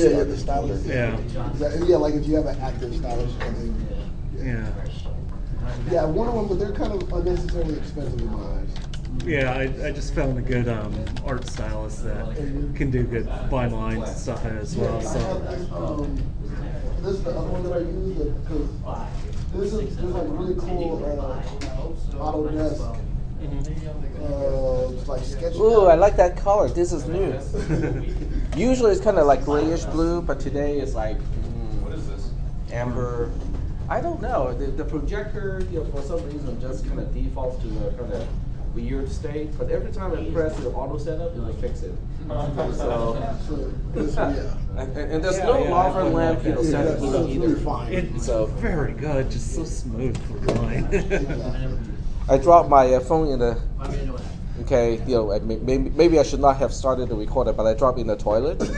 Yeah, yeah, the stylus. Yeah. That- Yeah, like if you have an active stylus or something. Yeah. Yeah, one of them, but they're kind of unnecessarily expensive in my eyes. Yeah, I, I just found a good um, art stylist that can do good fine lines and stuff as well. I have So this, um, this is the other one that I use because this is this like really cool uh, Autodesk. Uh, like sketch. Ooh, I like that color. This is new. Usually it's kind of like grayish blue, but today it's like mm, what is this? amber. I don't know. The, the projector, you know, for some reason, just kind of defaults to a kind of weird state. But every time I press the auto setup, it will fix it. So, So, yeah. and, and and there's Yeah, no yeah, lava I lamp, you know, Yeah, setting that's, either. fine. it's So- very good, just so smooth for mine. I dropped my uh, phone in the. Okay, you know, I may- maybe, maybe I should not have started the recorder, but I dropped in the toilet.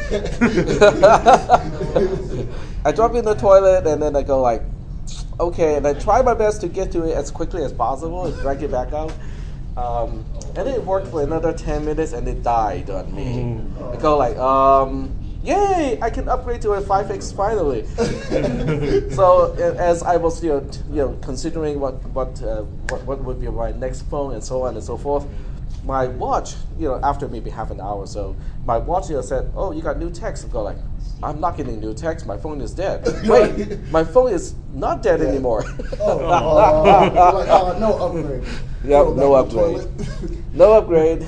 I drop in the toilet and then I go like, okay, and I try my best to get to it as quickly as possible and drag it back out. Um, and it worked for another 10 minutes and it died on me. I go like, um, yay, I can upgrade to a 5X finally. so as I was you know, t- you know considering what what, uh, what what would be my next phone and so on and so forth, my watch you know after maybe half an hour or so, my watch you know said, oh you got new text. I go like, I'm not getting new text. My phone is dead. Wait, my phone is not dead anymore. Oh, uh, like, uh, no upgrade. Yep, Go back no upgrade. no upgrade.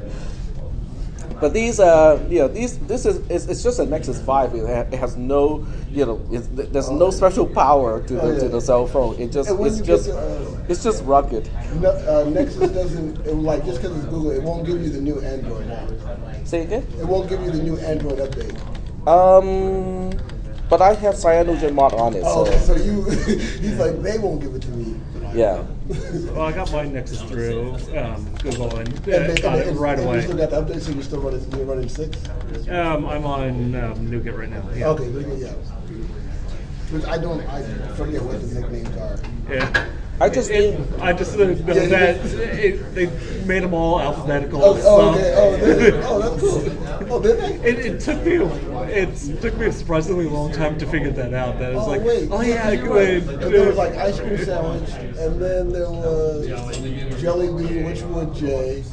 But these, uh, you know, these, this is, it's, it's just a Nexus Five. It, ha- it has no, you know, it's, there's no special power to the, Oh, yeah. to the cell phone. It just, it's just, the, uh, it's just rugged. No, uh, Nexus doesn't it, like just because it's Google, it won't give you the new Android. now. Say again. It won't give you the new Android update. Um, but I have CyanogenMod on it, Oh, so so you he's like they won't give it to me. yeah. well, I got my Nexus through um, Google and, uh, And, got and, it right and you away. still got the update, so you're still running you're running six. Um, I'm on um, Nougat right now. Yeah. Okay, very good, yeah. Which I don't I forget what the nicknames are. Yeah. I just It- need. I just know Yeah, that it, they made them all alphabetical. Oh, oh so- oh okay, oh, they? oh that's cool. Oh, did they? It, it took me it took me a surprisingly long time to figure that out. That was oh like, wait, oh yeah, you're right. There was like ice cream sandwich, and then there was jelly bean, which was J.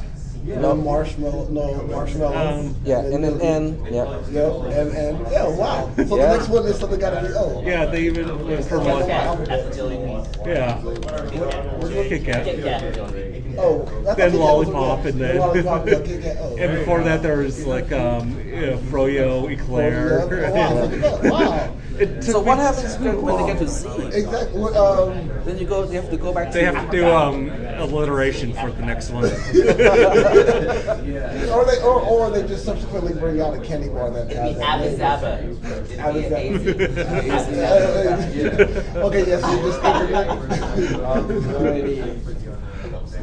No marshmallow, no marshmallow. Um, Yeah, and then N. Yeah. Yep, and and yeah, wow. So Yeah. the next one is something got to be oh. yeah, they even went for one. Yeah, Kit Kat. Oh, I thought Then Kit Kat was lollipop, and then lollipop, yeah, Kit Kat, oh. and before that there was like um, you know, Froyo Eclair. Oh, wow, look at that, wow. It So what happens so when they get to. Z? Exactly. what, Um, Then you go. They have to go back to. They have to do um, alliteration for the next one. yeah. or they or, or they just subsequently bring out a candy bar that has. Abba name. Zaba. Abba It'd be Zaba. okay, yes, you just think Alrighty.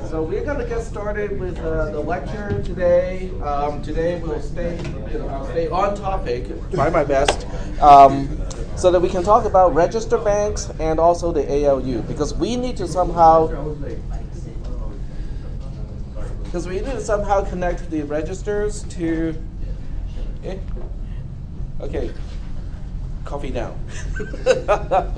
So we're gonna get started with uh, the lecture today. Um, today we'll stay, you know, I'll stay on topic, try my best, um, so that we can talk about register banks and also the ALU because we need to somehow because we need to somehow connect the registers to. Eh? Okay, coffee now.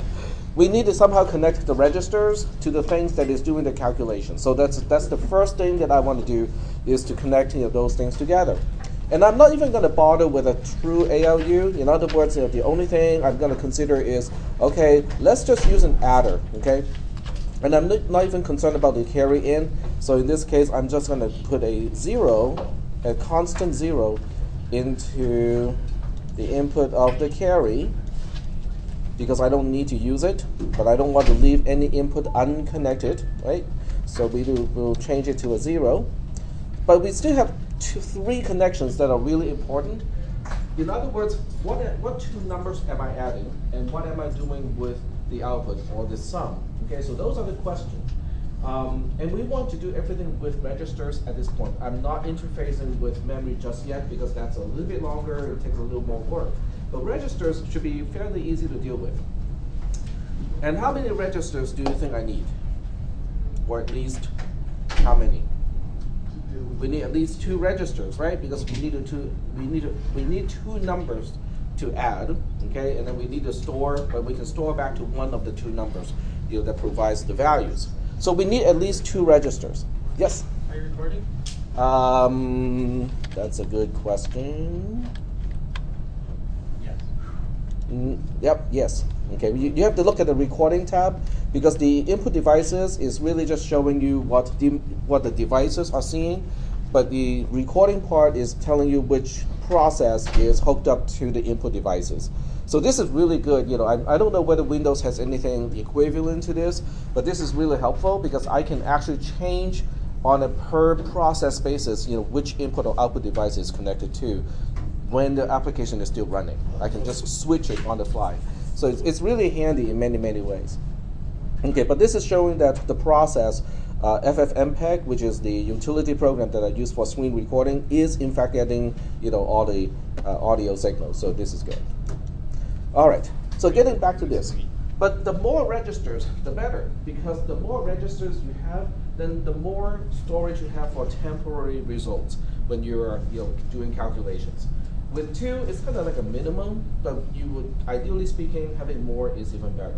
we need to somehow connect the registers to the things that is doing the calculation. So that's that's the first thing that I want to do is to connect you know, those things together. And I'm not even going to bother with a true ALU. In other words, you know, the only thing I'm going to consider is okay, let's just use an adder. Okay, and I'm not even concerned about the carry in. So in this case, I'm just going to put a zero, a constant zero, into the input of the carry because I don't need to use it, but I don't want to leave any input unconnected, right? So we do, we'll change it to a zero. But we still have two, three connections that are really important. In other words, what, what two numbers am I adding, and what am I doing with the output or the sum? Okay, so those are the questions. Um, and we want to do everything with registers at this point. I'm not interfacing with memory just yet because that's a little bit longer, it takes a little more work. But registers should be fairly easy to deal with. And how many registers do you think I need? Or at least how many? We need at least two registers, right? Because we need to, we need to, we need two numbers to add, okay? And then we need to store, but we can store back to one of the two numbers, you know, that provides the values. So we need at least two registers. Yes? Are you recording? Um, that's a good question. Yes. Mm, yep, yes. Okay, you, you have to look at the recording tab because the input devices is really just showing you what the, what the devices are seeing, but the recording part is telling you which process is hooked up to the input devices. So this is really good. You know, I, I don't know whether Windows has anything equivalent to this, but this is really helpful because I can actually change on a per process basis, you know, which input or output device is connected to when the application is still running. I can just switch it on the fly. So it's, it's really handy in many, many ways. Okay, but this is showing that the process, uh, FFmpeg, which is the utility program that I use for screen recording, is in fact getting you know all the uh, audio signals. So this is good. All right. So getting back to this, but the more registers, the better, because the more registers you have, then the more storage you have for temporary results when you're you know doing calculations. With two, it's kind of like a minimum, but you would, ideally speaking, having more is even better.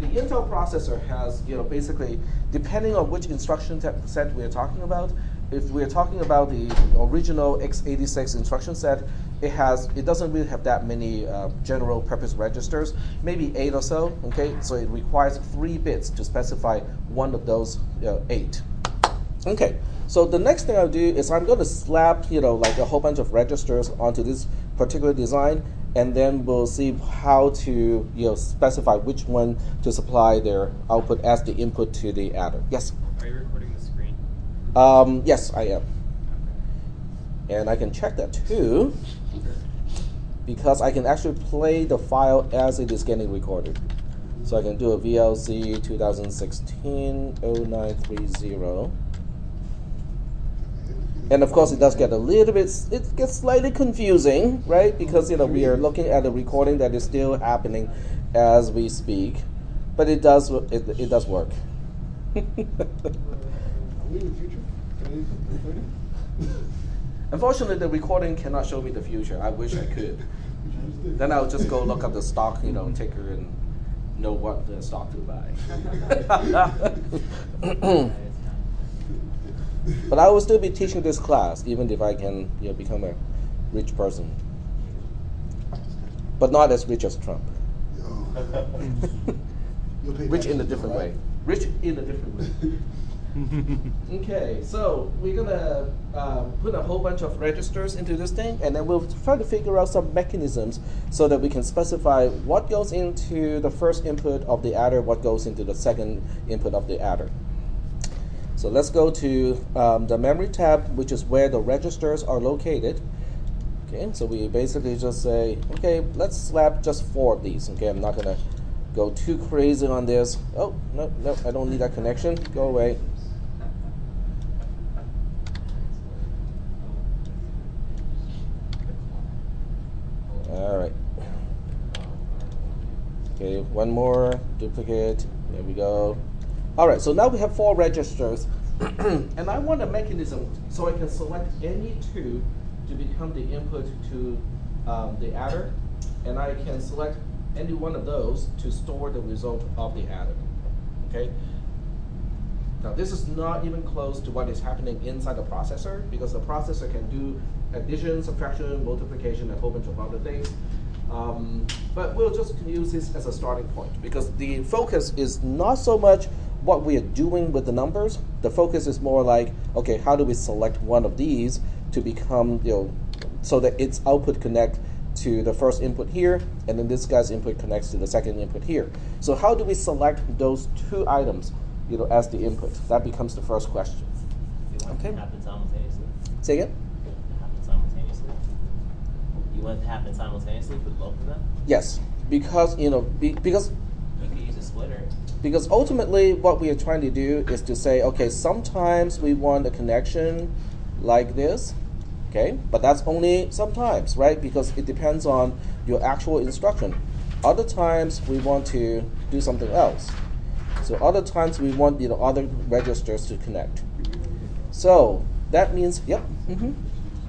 The Intel processor has, you know, basically, depending on which instruction set we're talking about, if we're talking about the original x86 instruction set, it has, it doesn't really have that many uh, general purpose registers, maybe eight or so, okay? So it requires three bits to specify one of those uh, eight. Okay, so the next thing I'll do is I'm going to slap, you know, like a whole bunch of registers onto this particular design, and then we'll see how to, you know, specify which one to supply their output as the input to the adder. Yes? Are you recording the screen? Um, yes, I am. And I can check that too, because I can actually play the file as it is getting recorded. So I can do a VLC 2016 0930. And of course, it does get a little bit, it gets slightly confusing, right? Because, you know, we are mm-hmm. looking at a recording that is still happening as we speak. But it does, it, it does work. Are we in the future? 2030? Unfortunately, the recording cannot show me the future. I wish I could. Then I'll just go look up the stock, you know, ticker and know what the stock to buy. but I will still be teaching this class, even if I can, you know, become a rich person. But not as rich as Trump. Rich in a different way. Rich in a different way. Okay, so we're gonna um, put a whole bunch of registers into this thing, and then we'll try to figure out some mechanisms so that we can specify what goes into the first input of the adder, what goes into the second input of the adder. So let's go to um, the memory tab, which is where the registers are located. Okay, so we basically just say, okay, let's slap just four of these. Okay, I'm not gonna go too crazy on this. Oh, no, no, I don't need that connection. Go away. All right. Okay, one more duplicate. There we go. All right, so now we have four registers, and I want a mechanism so I can select any two to become the input to um, the adder, and I can select any one of those to store the result of the adder. Okay. Now this is not even close to what is happening inside the processor because the processor can do addition, subtraction, multiplication, a whole bunch of other things. Um, but we'll just use this as a starting point because the focus is not so much what we are doing with the numbers. The focus is more like, okay, how do we select one of these to become, you know, so that its output connect to the first input here, and then this guy's input connects to the second input here. So how do we select those two items, you know, as the input? That becomes the first question. You want Okay. to happen simultaneously? Say again? You want it to happen simultaneously? You want it to happen simultaneously with both of them? Yes, because you know, be, because You could use a splitter. Because ultimately what we are trying to do is to say, okay, sometimes we want a connection like this, okay, but that's only sometimes, right? Because it depends on your actual instruction. Other times we want to do something else. So other times we want you know other registers to connect. So that means, yep. Mm-hmm.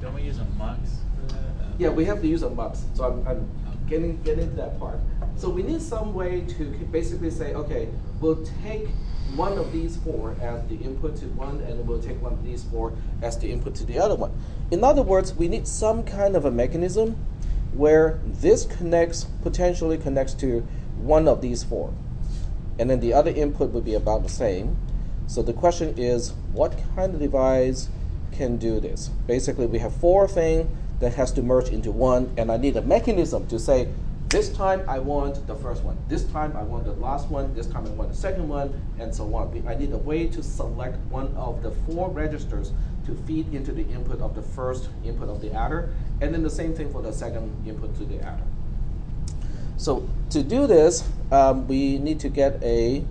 Don't we use a mux for that? Yeah, we have to use a MUX. So I'm, I'm getting getting to that part. So we need some way to basically say, okay, we'll take one of these four as the input to one, and we'll take one of these four as the input to the other one. In other words, we need some kind of a mechanism where this connects potentially connects to one of these four, and then the other input would be about the same. So the question is, what kind of device can do this? Basically, we have four things that has to merge into one, and I need a mechanism to say, this time I want the first one, this time I want the last one, this time I want the second one, and so on. I need a way to select one of the four registers to feed into the input of the first input of the adder, and then the same thing for the second input to the adder. So to do this, um, we need to get a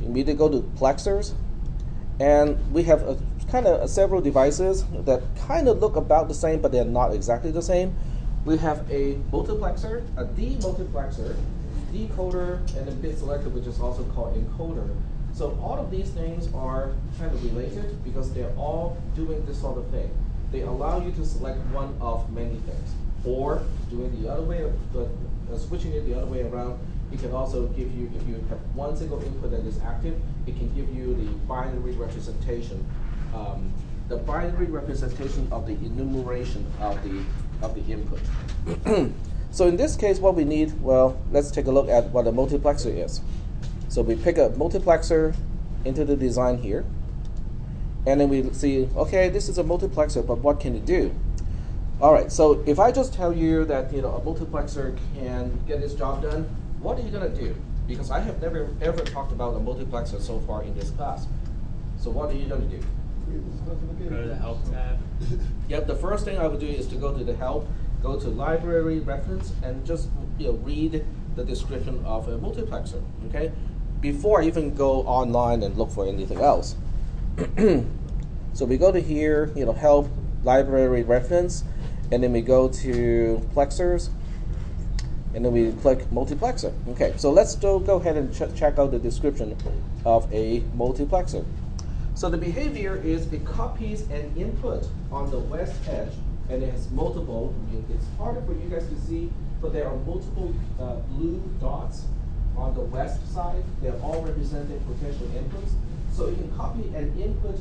we need to go to plexers and we have a, kind of several devices that kind of look about the same but they're not exactly the same we have a multiplexer a demultiplexer decoder and a bit selector which is also called encoder. So all of these things are kind of related because they're all doing this sort of thing. They allow you to select one of many things. Or doing the other way uh, switching it the other way around it can also give you, if you have one single input that is active, it can give you the binary representation, um, the binary representation of the enumeration of the of the input. so in this case, what we need, well, let's take a look at what a multiplexer is. So we pick a multiplexer into the design here, and then we see, okay, this is a multiplexer, but what can it do? All right, so if I just tell you that you know a multiplexer can get this job done, what are you gonna do? Because I have never ever talked about a multiplexer so far in this class. So what are you gonna do? Go to the help tab. Yep, the first thing I would do is to go to the help, go to library reference, and just you know read the description of a multiplexer. Okay, before I even go online and look for anything else. so we go to here, you know, help library reference, and then we go to plexers, and then we click multiplexer. Okay, so let's go, go ahead and ch- check out the description of a multiplexer. So the behavior is it copies an input on the west edge, and it has multiple. I mean, it's harder for you guys to see, but there are multiple uh, blue dots on the west side. They're all representing potential inputs. So it can copy an input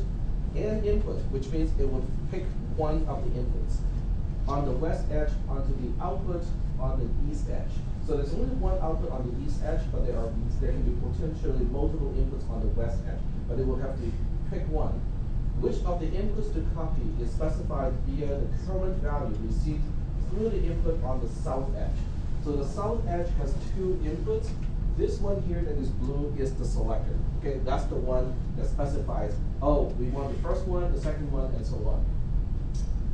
and input, which means it would pick one of the inputs on the west edge onto the output on the east edge. So there's only one output on the east edge, but there are there can be potentially multiple inputs on the west edge. But it will have to pick one. Which of the inputs to copy is specified via the current value received through the input on the south edge. So the south edge has two inputs. This one here that is blue is the selector. Okay, that's the one that specifies, oh, we want the first one, the second one, and so on.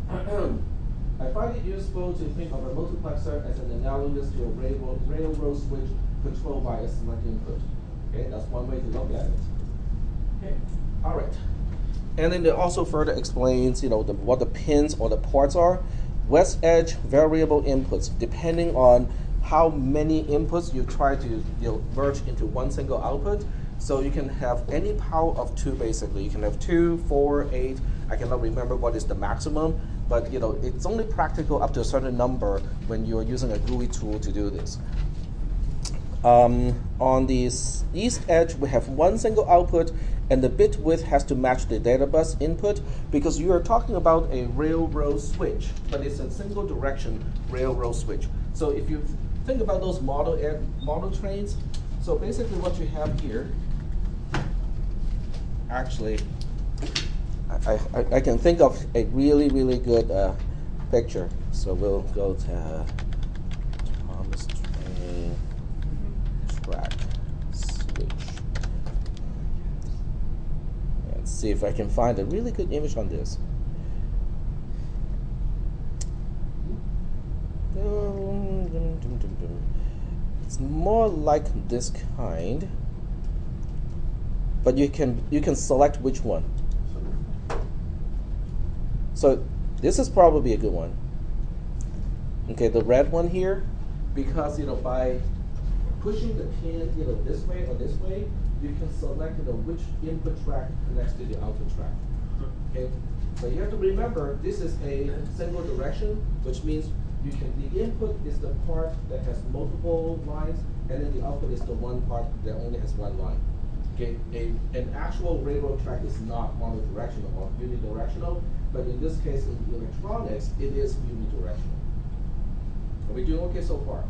I find it useful to think of a multiplexer as an analogous to a railroad, railroad switch controlled by a select input. Okay, that's one way to look at it. Okay, all right. And then it also further explains, you know, the, what the pins or the ports are. West edge variable inputs, depending on how many inputs you try to you know, merge into one single output. So you can have any power of two basically. You can have two, four, eight. I cannot remember what is the maximum, but you know it's only practical up to a certain number when you're using a GUI tool to do this. Um, on the east edge, we have one single output, and the bit width has to match the data bus input because you are talking about a railroad switch, but it's a single direction railroad switch. So if you think about those model air, model trains, so basically what you have here, actually, I, I, I can think of a really, really good uh, picture. So we'll go to uh, Thomas Train track switch. And see if I can find a really good image on this. It's more like this kind, but you can you can select which one. So this is probably a good one. Okay, the red one here, because you know by pushing the pin you know this way or this way, you can select you know which input track connects to the output track. Okay, but you have to remember this is a single direction, which means you can the input is the part that has multiple lines, and then the output is the one part that only has one line. Okay, a, an actual railroad track is not monodirectional or unidirectional, but in this case, in electronics, it is unidirectional. Are we doing okay so far?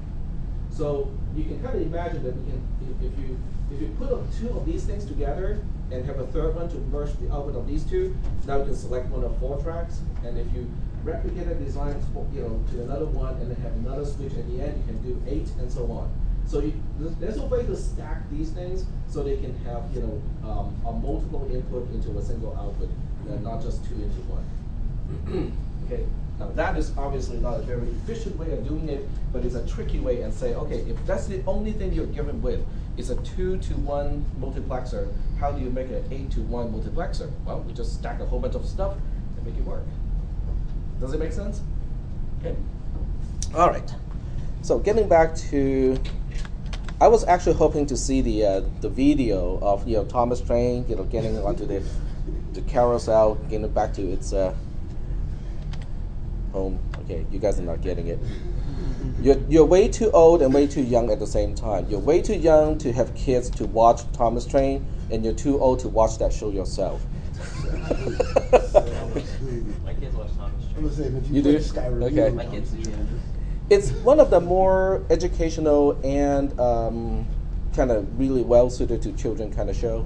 So you can kind of imagine that we can, if, you if you put two of these things together and have a third one to merge the output of these two, now you can select one of four tracks. And if you replicate a design, you know, to another one and then have another switch at the end, you can do eight and so on. So you, there's- a way to stack these things so they can have you know um, a multiple input into a single output, and not just two into one. okay. Now that is obviously not a very efficient way of doing it, but it's a tricky way and say, okay, if that's the only thing you're given with is a two to one multiplexer, how do you make an eight to one multiplexer? Well, we just stack a whole bunch of stuff and make it work. Does it make sense? Okay. All right. So getting back to, I was actually hoping to see the uh, the video of you know Thomas Train, you know, getting onto the the carousel, getting back to its uh, home. Okay, you guys are not getting it. You're, you're way too old and way too young at the same time. You're way too young to have kids to watch Thomas Train, and you're too old to watch that show yourself. My kids watch Thomas Train. saying, you, You do? Skyrim, Okay. My kids do. Yeah. it's one of the more educational and um, kind of really well suited to children kind of show.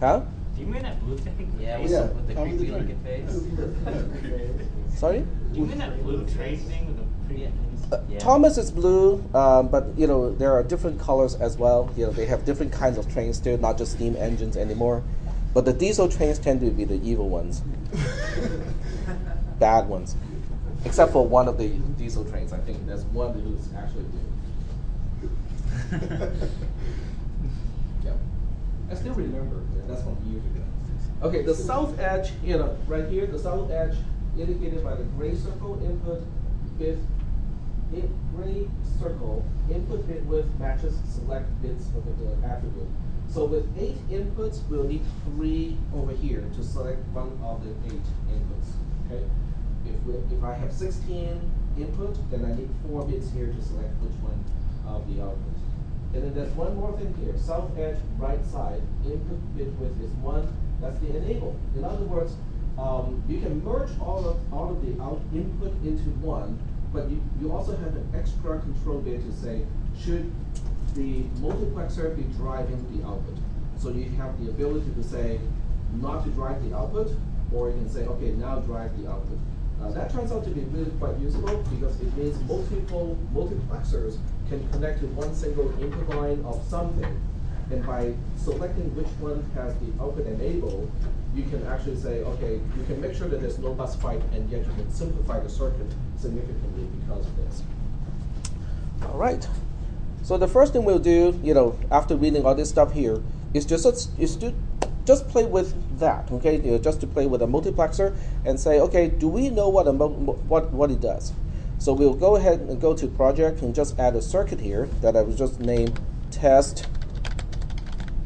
Huh? Do you mean that blue thing? Yeah, with, Yeah, the, with the Tommy creepy the looking face. Sorry? Do you mean that blue train thing with the pretty Yeah. Uh, Yeah. Thomas is blue, um, but you know there are different colors as well. You know they have different kinds of trains too, not just steam engines anymore. But the diesel trains tend to be the evil ones, bad ones, except for one of the diesel trains. I think there's one who's actually blue. I still remember. Yeah, that's from years ago. Okay, the south edge, you know, right here, the south edge indicated by the gray circle input bit, it, gray circle input bit width matches select bits of the attribute. So with eight inputs, we'll need three over here to select one of the eight inputs. Okay. If we, if I have 16 input, then I need four bits here to select which one of the outputs. And then there's one more thing here, south edge, right side, input bit width is one, that's the enable. In other words, um, you can merge all of, all of the out input into one, but you, you also have an extra control bit to say, should the multiplexer be driving the output? So you have the ability to say, not to drive the output, or you can say, okay, now drive the output. That turns out to be really quite useful because it means multiple multiplexers can connect to one single input line of something. And by selecting which one has the output enabled, you can actually say, okay, you can make sure that there's no bus fight and yet you can simplify the circuit significantly because of this. All right. So the first thing we'll do, you know, after reading all this stuff here, is just to just play with that, okay? You know, just to play with a multiplexer and say, okay, do we know what a what what it does? So we'll go ahead and go to project and just add a circuit here that I will just name test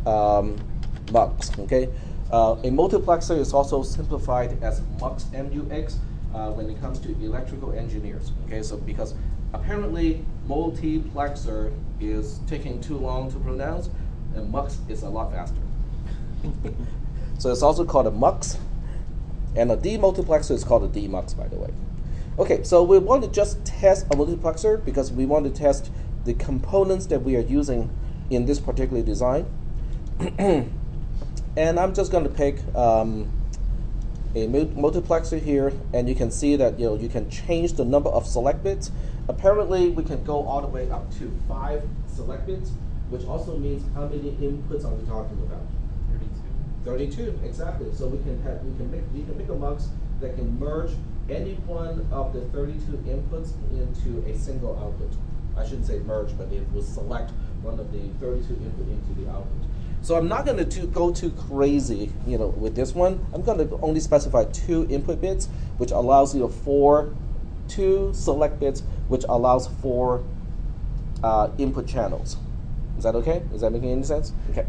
um, mux. Okay, uh, a multiplexer is also simplified as mux mux uh, when it comes to electrical engineers. Okay, so because apparently multiplexer is taking too long to pronounce, and mux is a lot faster. So it's also called a mux, and a demultiplexer is called a demux, by the way. Okay, so we want to just test a multiplexer because we want to test the components that we are using in this particular design. and I'm just going to pick um, a mul- multiplexer here, and you can see that you know you can change the number of select bits. Apparently, we can go all the way up to five select bits, which also means how many inputs are we talking about? 32, exactly. So we can have we can make we can make a mux that can merge any one of the 32 inputs into a single output. I shouldn't say merge, but it will select one of the 32 input into the output. So I'm not going to go too crazy, you know, with this one. I'm going to only specify two input bits, which allows you four, two select bits, which allows four uh, input channels. Is that okay? Is that making any sense? Okay.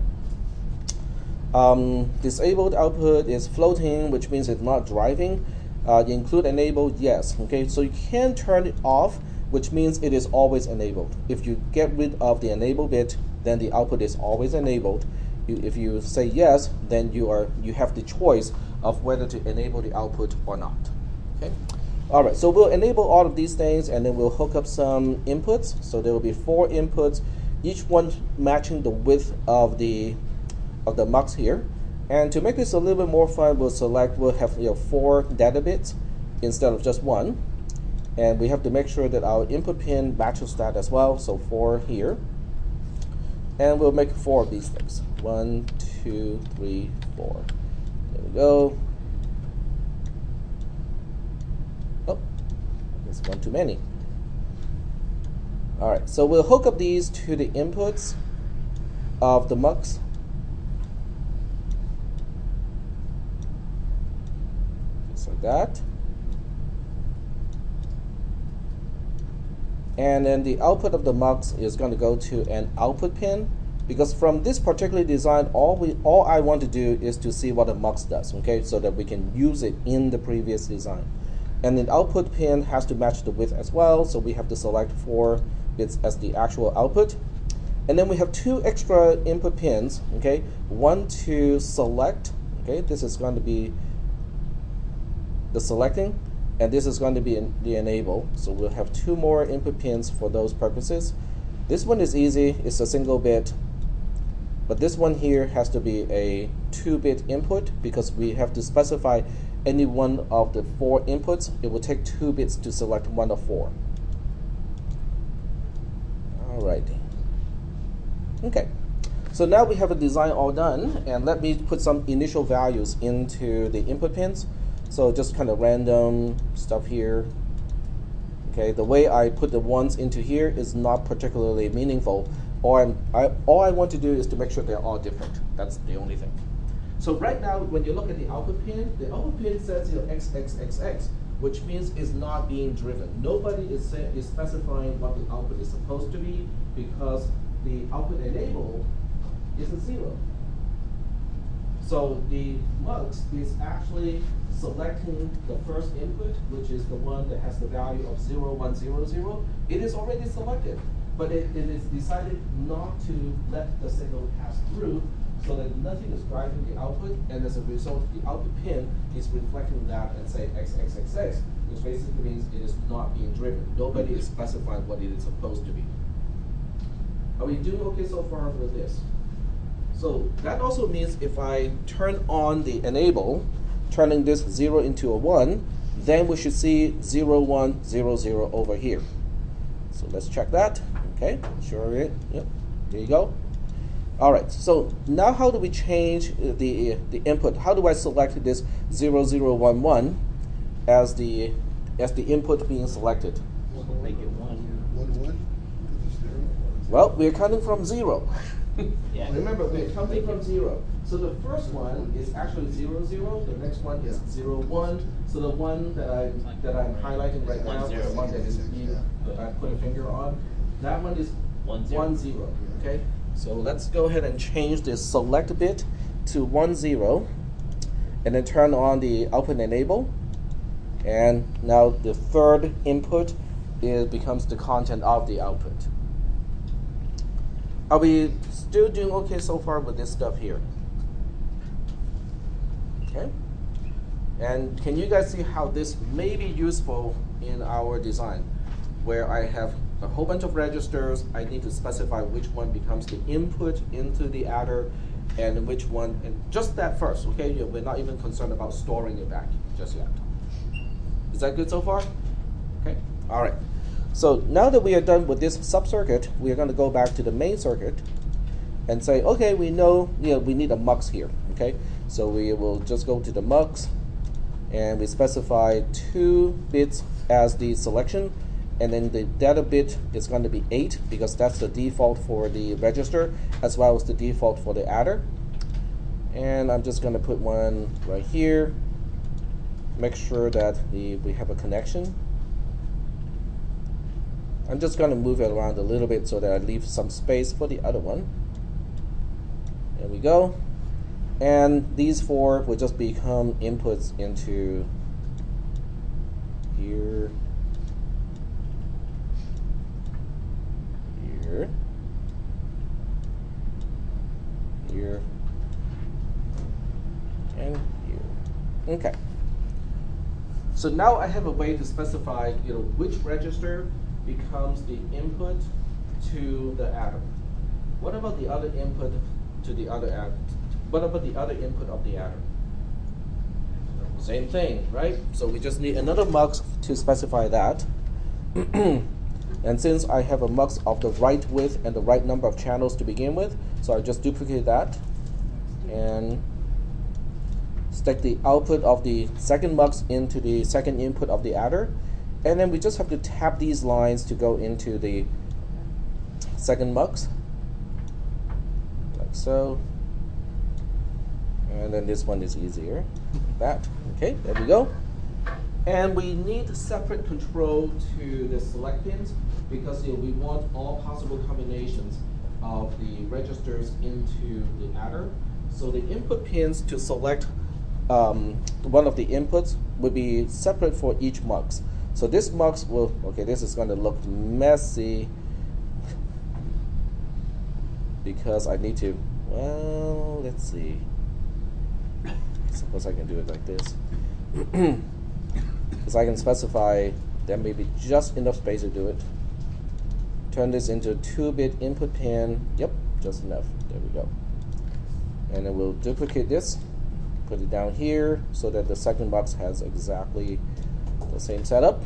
Um, disabled output is floating, which means it's not driving. Uh, include enabled, yes. Okay, so you can turn it off, which means it is always enabled. If you get rid of the enable bit, then the output is always enabled. You, if you say yes, then you are you have the choice of whether to enable the output or not. Okay. All right, so we'll enable all of these things, and then we'll hook up some inputs. So there will be four inputs, each one matching the width of the of the mux here. And to make this a little bit more fun, we'll select, we'll have you know, four data bits instead of just one. And we have to make sure that our input pin matches that as well, so four here. And we'll make four of these things. One, two, three, four. There we go. Oh, there's one too many. All right, so we'll hook up these to the inputs of the mux. Just like that. And then the output of the mux is going to go to an output pin because from this particular design, all we all I want to do is to see what the mux does, okay, so that we can use it in the previous design. And the output pin has to match the width as well, so we have to select four bits as the actual output. And then we have two extra input pins, okay, one to select, okay, this is going to be the selecting, and this is going to be in the enable. So we'll have two more input pins for those purposes. This one is easy, it's a single bit, but this one here has to be a two-bit input because we have to specify any one of the four inputs. It will take two bits to select one of four. Alrighty. Okay, so now we have a design all done, and let me put some initial values into the input pins. So just kind of random stuff here. Okay, the way I put the ones into here is not particularly meaningful. All, I'm, I, all I want to do is to make sure they're all different. That's the only thing. So right now, when you look at the output pin, the output pin says you know, XXXX, which means it's not being driven. Nobody is, is specifying what the output is supposed to be because the output enable is a zero. So the mux is actually selecting the first input, which is the one that has the value of 0, 1, 0, 0. It is already selected, but it, it is decided not to let the signal pass through so that nothing is driving the output, and as a result, the output pin is reflecting that and say XXXX, which basically means it is not being driven. Nobody is specifying what it is supposed to be. Are we doing okay so far with this? So that also means if I turn on the enable, turning this 0 into a 1, then we should see 0, 1, 0, 0 over here. So let's check that. Okay, sure it. Yep, there you go. All right, so now how do we change uh, the, uh, the input? How do I select this 0011 as the, as the input being selected? Make it one. One, one, to the zero. Well, we're counting from zero. Yeah. Remember, we're counting from zero. So the first one is actually zero, zero. The next one is Yeah. zero, one. So the one that I that I'm highlighting right One now, zero. the one that is green, that I put a finger on, that one is One zero. one zero. Okay. So let's go ahead and change the select bit to one zero, and then turn on the output enable. And now the third input is becomes the content of the output. Are we still doing okay so far with this stuff here? Okay. And can you guys see how this may be useful in our design? Where I have a whole bunch of registers, I need to specify which one becomes the input into the adder and which one, and just that first, okay? We're not even concerned about storing it back just yet. Is that good so far? Okay, all right. So now that we are done with this sub-circuit, we are going to go back to the main circuit and say, okay, we know, you know, we need a mux here, okay? So we will just go to the mux and we specify two bits as the selection and then the data bit is going to be 8 because that's the default for the register as well as the default for the adder. And I'm just going to put one right here. Make sure that the, we have a connection. I'm just going to move it around a little bit so that I leave some space for the other one. There we go. And these four would just become inputs into here, here, here, and here. Okay. So now I have a way to specify, you know, which register becomes the input to the adder. What about the other input to the other adder? What about the other input of the adder? Same thing, right? So we just need another mux to specify that. and since I have a mux of the right width and the right number of channels to begin with, so I just duplicate that and stick the output of the second mux into the second input of the adder. And then we just have to tap these lines to go into the second mux, like so. And then this one is easier. That, okay, there we go. And we need separate control to the select pins because you know, we want all possible combinations of the registers into the adder. So the input pins to select um, one of the inputs will be separate for each mux. So this mux will, okay, this is going to look messy because I need to, well, let's see. Suppose I can do it like this. Because I can specify there may be just enough space to do it. Turn this into a 2-bit input pin. Yep, just enough. There we go. And then we'll duplicate this, put it down here so that the second box has exactly the same setup.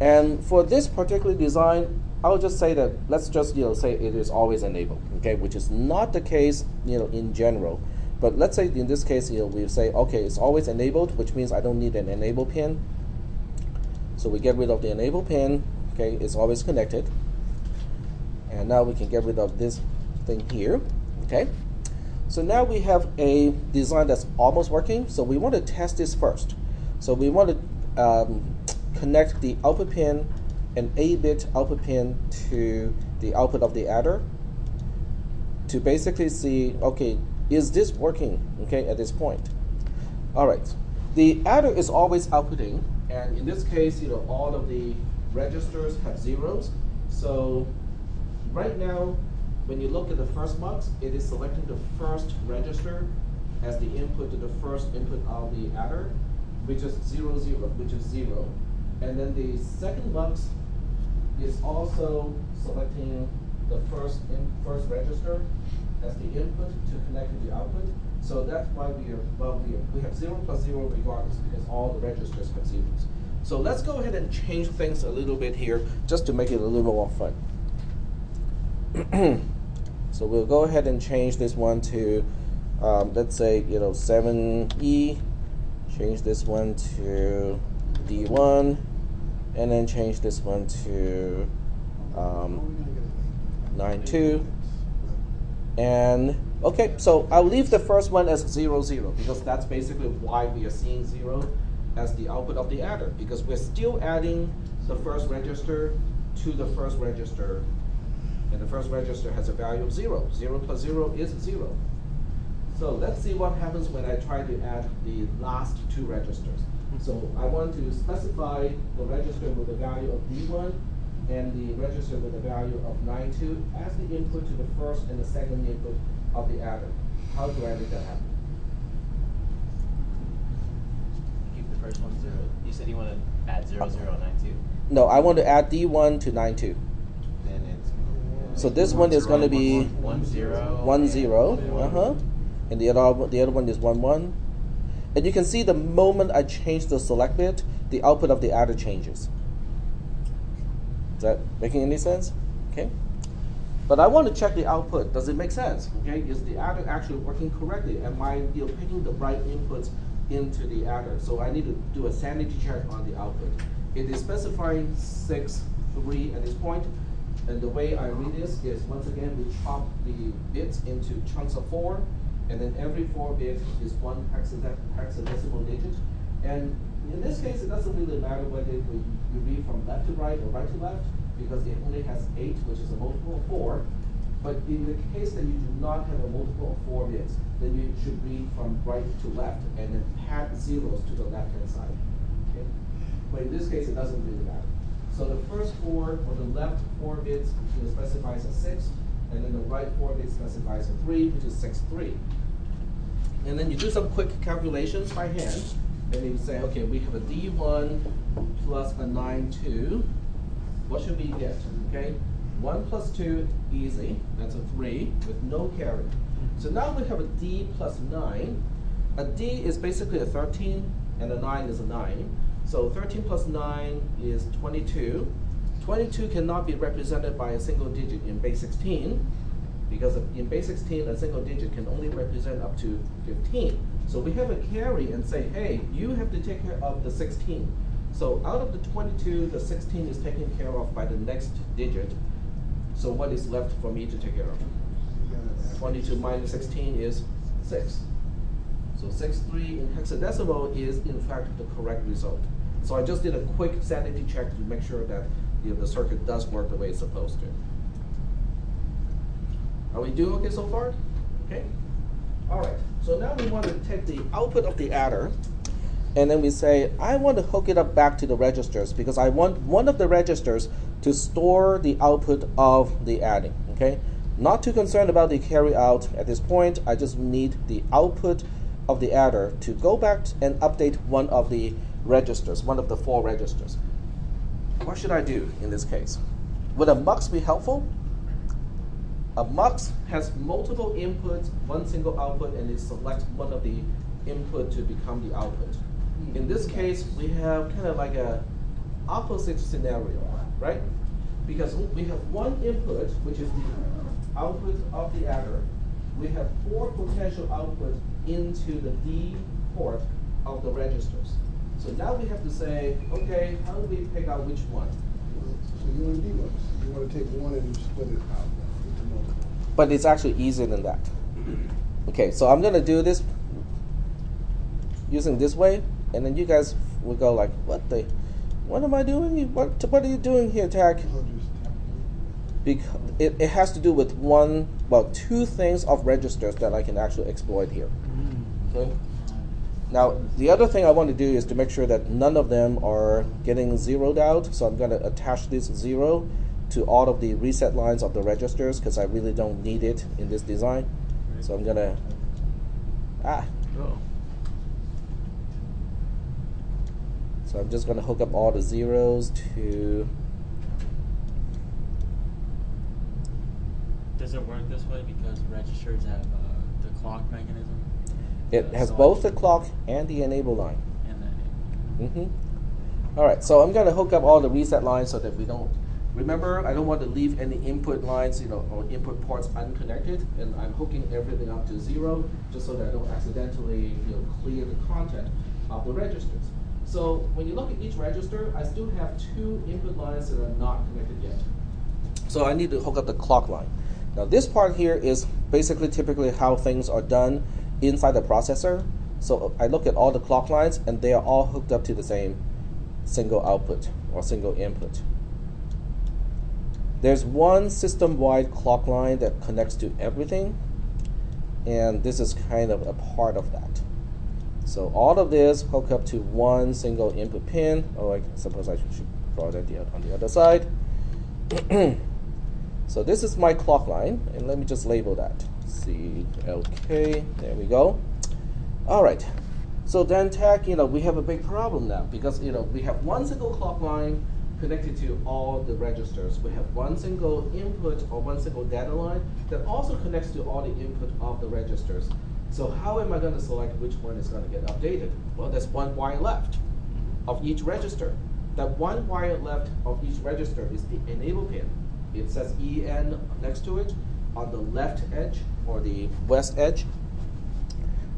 And for this particular design, I'll just say that let's just you know say it is always enabled, okay, which is not the case you know in general. But let's say in this case, know, we say, okay, it's always enabled, which means I don't need an enable pin. So we get rid of the enable pin, okay, it's always connected. And now we can get rid of this thing here, okay. So now we have a design that's almost working. So we want to test this first. So we want to um, connect the output pin, an 8-bit output pin to the output of the adder to basically see, okay, is this working, okay, at this point? All right, the adder is always outputting, and in this case, you know, all of the registers have zeros. So right now, when you look at the first mux, it is selecting the first register as the input to the first input of the adder, which is zero zero, which is zero. And then the second mux is also selecting the first in, first register as the input to connect to the output. So that's why we are well we, are, we have zero plus zero regardless because all the registers have zeros. So let's go ahead and change things a little bit here just to make it a little more fun. so we'll go ahead and change this one to um, let's say you know 7e change this one to d1 and then change this one to um, 9.2 and okay so I'll leave the first one as 0 0 because that's basically why we are seeing 0 as the output of the adder because we're still adding the first register to the first register and the first register has a value of 0 0 plus 0 is 0 so let's see what happens when I try to add the last two registers. So I want to specify the register with the value of D1 and the register with the value of 92 as the input to the first and the second input of the adder. How do I make that happen? Keep the first one zero. You said you want to add zero zero nine two. No, I want to add D1 to 92. Then it's So this one is going to be one zero. 1 0. Uh huh. And the other, the other one is 1 1. And you can see the moment I change the select bit, the output of the adder changes. Is that making any sense? Okay. But I want to check the output. Does it make sense? Okay. Is the adder actually working correctly? Am I you know, picking the right inputs into the adder? So I need to do a sanity check on the output. It is specifying 6, 3 at this point. And the way I read this is once again we chop the bits into chunks of 4 and then every four bits is one hexadecimal digit. And in this case, it doesn't really matter whether you read from left to right or right to left, because it only has eight, which is a multiple of four. But in the case that you do not have a multiple of four bits, then you should read from right to left and then pad zeros to the left hand side. Okay? But in this case, it doesn't really matter. So the first four, or the left four bits, specifies a six, and then the right four bits specifies a three, which is six three. And then you do some quick calculations by hand, and you say, okay, we have a D1 plus a 9, 2. What should we get? Okay, 1 plus 2, easy. That's a 3 with no carry. So now we have a D plus 9. A D is basically a 13, and a 9 is a 9. So 13 plus 9 is 22. 22 cannot be represented by a single digit in base 16 because in base 16, a single digit can only represent up to 15. So we have a carry and say, hey, you have to take care of the 16. So out of the 22, the 16 is taken care of by the next digit. So what is left for me to take care of? 22 minus 16 is 6. So 63 in hexadecimal is in fact the correct result. So I just did a quick sanity check to make sure that you know, the circuit does work the way it's supposed to. Are we doing okay so far? Okay. All right. So now we want to take the output of the adder, and then we say, I want to hook it up back to the registers because I want one of the registers to store the output of the adding. Okay. Not too concerned about the carry out at this point. I just need the output of the adder to go back and update one of the registers, one of the four registers. What should I do in this case? Would a mux be helpful? A mux has multiple inputs, one single output, and it selects one of the input to become the output. Hmm. In this case, we have kind of like a opposite scenario, right? Because we have one input, which is the output of the adder. We have four potential outputs into the D port of the registers. So now we have to say, okay, how do we pick out which one? So you want to do what? You want to take one and split it out into multiple. But it's actually easier than that. Okay, so I'm gonna do this using this way, and then you guys will go like, what the, what am I doing? What, what are you doing here, tap Because it, it has to do with one, well, two things of registers that I can actually exploit here. Okay. Now, the other thing I want to do is to make sure that none of them are getting zeroed out. So I'm going to attach this zero to all of the reset lines of the registers because I really don't need it in this design. So I'm going to, ah, Oh. so I'm just going to hook up all the zeros to, Does it work this way because registers have uh, the clock mechanism? it has select- both the clock and the enable line. And then Mm-hmm. All right, so I'm going to hook up all the reset lines so that we don't. Remember, I don't want to leave any input lines, you know, or input ports unconnected, and I'm hooking everything up to zero just so that I don't accidentally, you know, clear the content of the registers. So when you look at each register, I still have two input lines that are not connected yet. So I need to hook up the clock line. Now this part here is basically typically how things are done inside the processor. So I look at all the clock lines and they are all hooked up to the same single output or single input. There's one system-wide clock line that connects to everything and this is kind of a part of that. So all of this hook up to one single input pin. Oh, I suppose I should draw that on the other side. so this is my clock line, and let me just label that. C L K. There we go. All right. So then, tech, you know, we have a big problem now because you know we have one single clock line connected to all the registers. We have one single input or one single data line that also connects to all the input of the registers. So how am I going to select which one is going to get updated? Well, there's one wire left of each register. That one wire left of each register is the enable pin. It says EN next to it on the left edge or the west edge.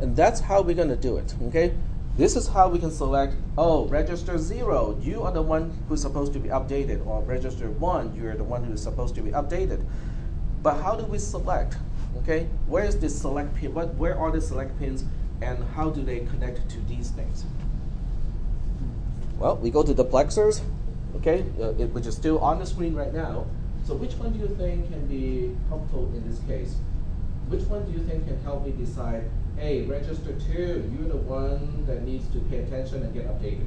And that's how we're going to do it, okay? This is how we can select, oh, register zero, you are the one who's supposed to be updated, or register one, you're the one who's supposed to be updated. But how do we select? Okay, where is the select pin? What, where are the select pins, and how do they connect to these things? Well, we go to the plexers, okay, uh, it, which is still on the screen right now, So which one do you think can be helpful in this case? Which one do you think can help me decide, hey, register two, you're the one that needs to pay attention and get updated?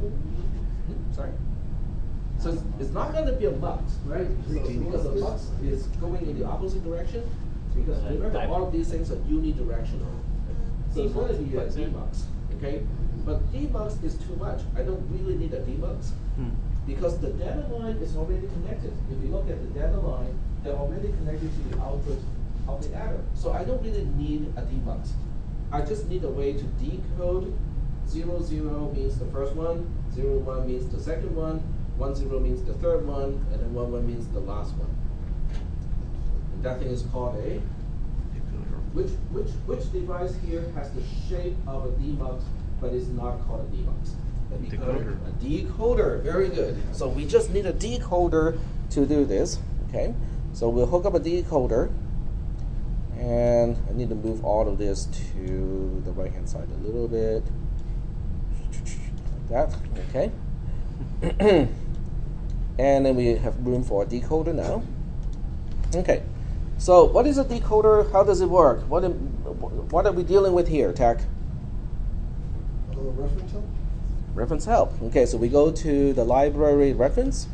Hmm, Sorry? So it's, it's not gonna be a mux, right? So because a mux is going in the opposite direction, because remember, all of these things are unidirectional. So it's gonna be a demux, okay? But demux is too much, I don't really need a demux, Hmm. because the data line is already connected. If you look at the data line, they're already connected to the output of the adder. So I don't really need a demux. I just need a way to decode zero zero means the first one, zero one means the second one, one zero means the third one, and then one one means the last one. And that thing is called a which which which device here has the shape of a demux, but is not called a demux? A Decoder. A decoder. Very good. So we just need a decoder to do this. Okay. So we'll hook up a decoder, and I need to move all of this to the right hand side a little bit, like that. Okay. and then we have room for a decoder now. Okay. So what is a decoder? How does it work? What am, what are we dealing with here, Tech? Uh, reference help? Reference help. Okay, so we go to the library reference,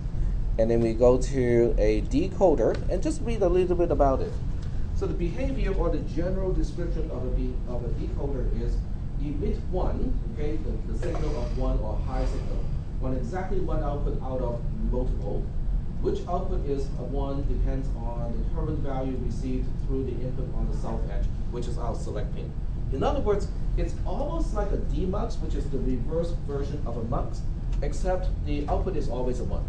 and then we go to a decoder, and just read a little bit about it. So the behavior or the general description of a, de- of a decoder is emit one, okay, the, the signal of one or high signal, on exactly one output out of multiple. Which output is a one depends on the current value received through the input on the south edge, which is our select pin. In other words, it's almost like a demux, which is the reverse version of a mux, except the output is always a one.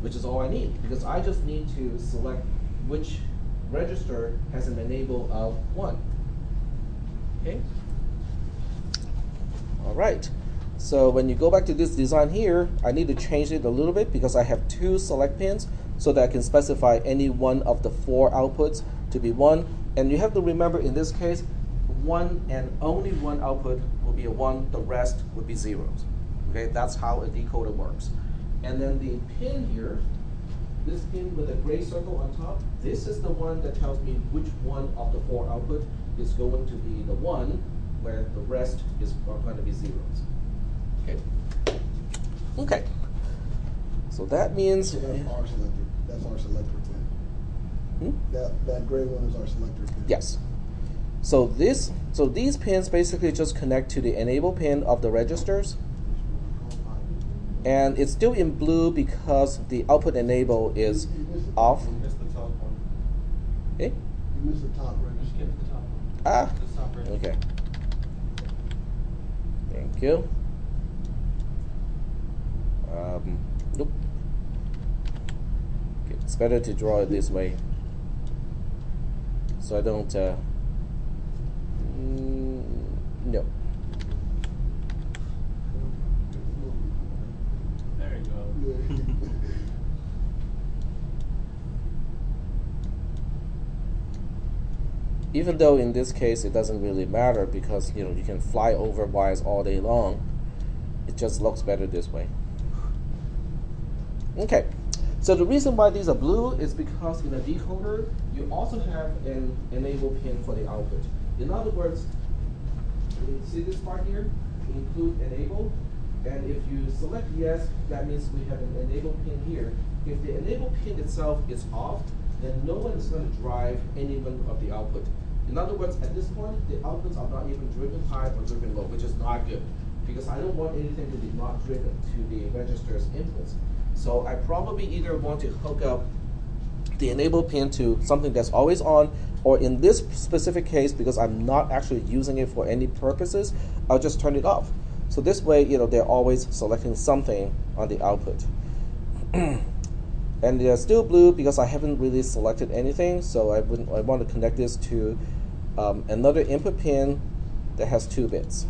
Which is all I need, because I just need to select which register has an enable of one. Okay? All right. So when you go back to this design here, I need to change it a little bit because I have two select pins so that I can specify any one of the four outputs to be one. And you have to remember in this case, one and only one output will be a one, the rest would be zeros. Okay, that's how a decoder works. And then the pin here, this pin with a gray circle on top, this is the one that tells me which one of the four output is going to be the one, where the rest is are going to be zeros. Okay. Okay. So that means. So that's our selector, that's our selector pin. Hmm? That, that gray one is our selector pin. Yes. So this, so these pins basically just connect to the enable pin of the registers, and it's still in blue because the output enable is off. You missed the top one. Eh? You missed the top You register. skipped the top one. Ah. Top register. Okay. Thank you. Um, nope. Okay, it's better to draw it this way, so I don't. Uh, mm, no. There you go. Yeah. Even though in this case it doesn't really matter because you know you can fly over wires all day long it just looks better this way. Okay so the reason why these are blue is because in a decoder you also have an enable pin for the output. In other words you see this part here? Include enable and if you select yes that means we have an enable pin here. If the enable pin itself is off then no one is going to drive any one of the output in other words at this point the outputs are not even driven high or driven low which is not good because I don't want anything to be not driven to the register's inputs so I probably either want to hook up the enable pin to something that's always on, or in this specific case, because I'm not actually using it for any purposes, I'll just turn it off. So this way, you know, they're always selecting something on the output. and they're still blue because I haven't really selected anything, so I, wouldn't, I want to connect this to um, another input pin that has two bits.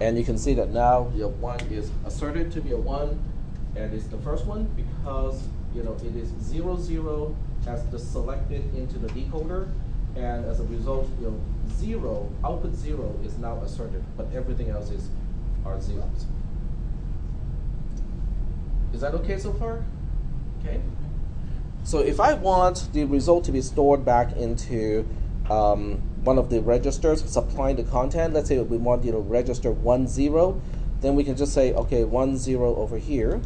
And you can see that now your one is asserted to be a one, and it's the first one because you know it is zero zero as the selected into the decoder, and as a result, you know zero output zero is now asserted, but everything else is are zeros. Is that okay so far? Okay. So if I want the result to be stored back into um, one of the registers supplying the content, let's say we want you to register one zero, then we can just say, okay, one zero over here.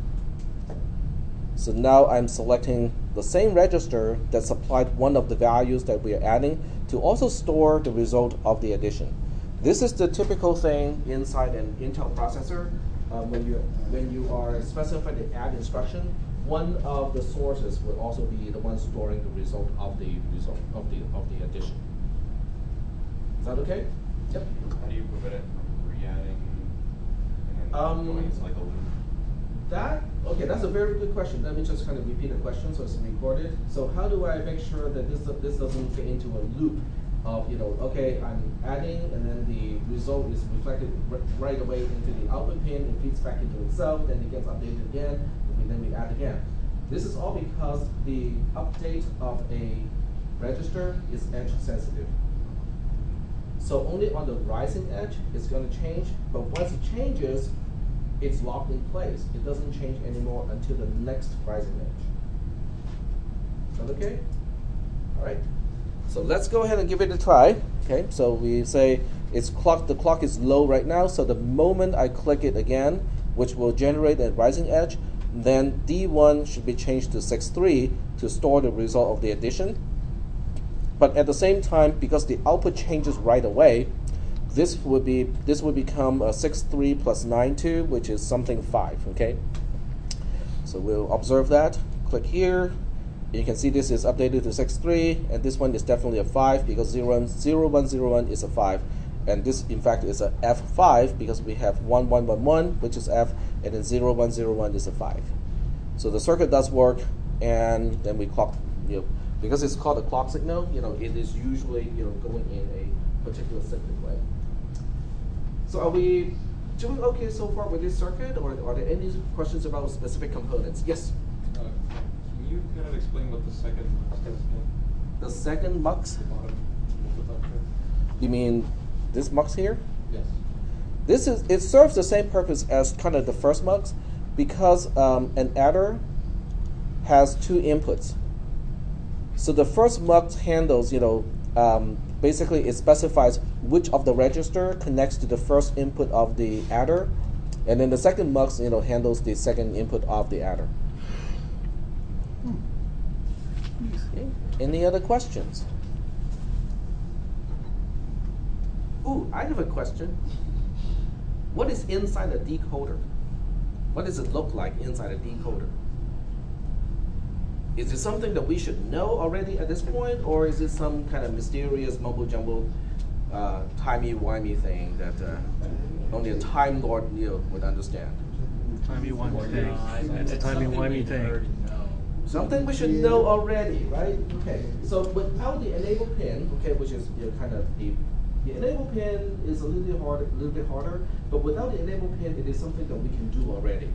So now I'm selecting the same register that supplied one of the values that we are adding to also store the result of the addition. This is the typical thing inside an Intel processor. Um, when you when you are specifying the add instruction, one of the sources will also be the one storing the result of the result of the of the addition. Is that okay? Yep. How do you prevent it from re-adding and then Um, going into like a loop? That okay, that's a very good question. Let me just kind of repeat the question so it's recorded. So how do I make sure that this this doesn't get into a loop of you know okay I'm adding and then the result is reflected right away into the output pin. It feeds back into itself, then it gets updated again, and then we add again. This is all because the update of a register is edge sensitive. So only on the rising edge it's going to change, but once it changes, it's locked in place. It doesn't change anymore until the next rising edge. Is okay? All right. So let's go ahead and give it a try. Okay. So we say it's clock. The clock is low right now. So the moment I click it again, which will generate a rising edge, then D1 should be changed to 6.3 to store the result of the addition. But at the same time, because the output changes right away, this would be this would become a 6.3 plus 9.2, which is something 5, okay? So we'll observe that. Click here. You can see this is updated to 6.3, and this one is definitely a 5 because 0, 0, 1, 0, 1 is a 5. And this, in fact, is a F5 because we have 1, 1, 1, 1, which is F, and then 0, 1, 0, 1 is a 5. So the circuit does work, and then we clock, you know, because it's called a clock signal, you know, it is usually, you know, going in a particular cyclic way. So are we doing okay so far with this circuit, or are there any questions about specific components? Yes? Uh, Can you kind of explain what the second does again? The second mux, you mean this mux here? Yes. This is it serves the same purpose as kind of the first mux because um, an adder has two inputs. So the first mux handles, you know, um, basically it specifies which of the register connects to the first input of the adder, and then the second mux, you know, handles the second input of the adder. Okay. Any other questions? Ooh, I have a question. What is inside a decoder? What does it look like inside a decoder? Is it something that we should know already at this point, or is it some kind of mysterious mumbo jumbo, uh, timey wimey thing that uh, only a time lord you know, would understand? Timey wimey No, I- thing. It's a it's timey-wimey thing. Something we should know already, right? Okay. So without the enable pin, okay, which is you know, kind of the the enable pin is a little bit harder, a little bit harder, but without the enable pin, it is something that we can do already.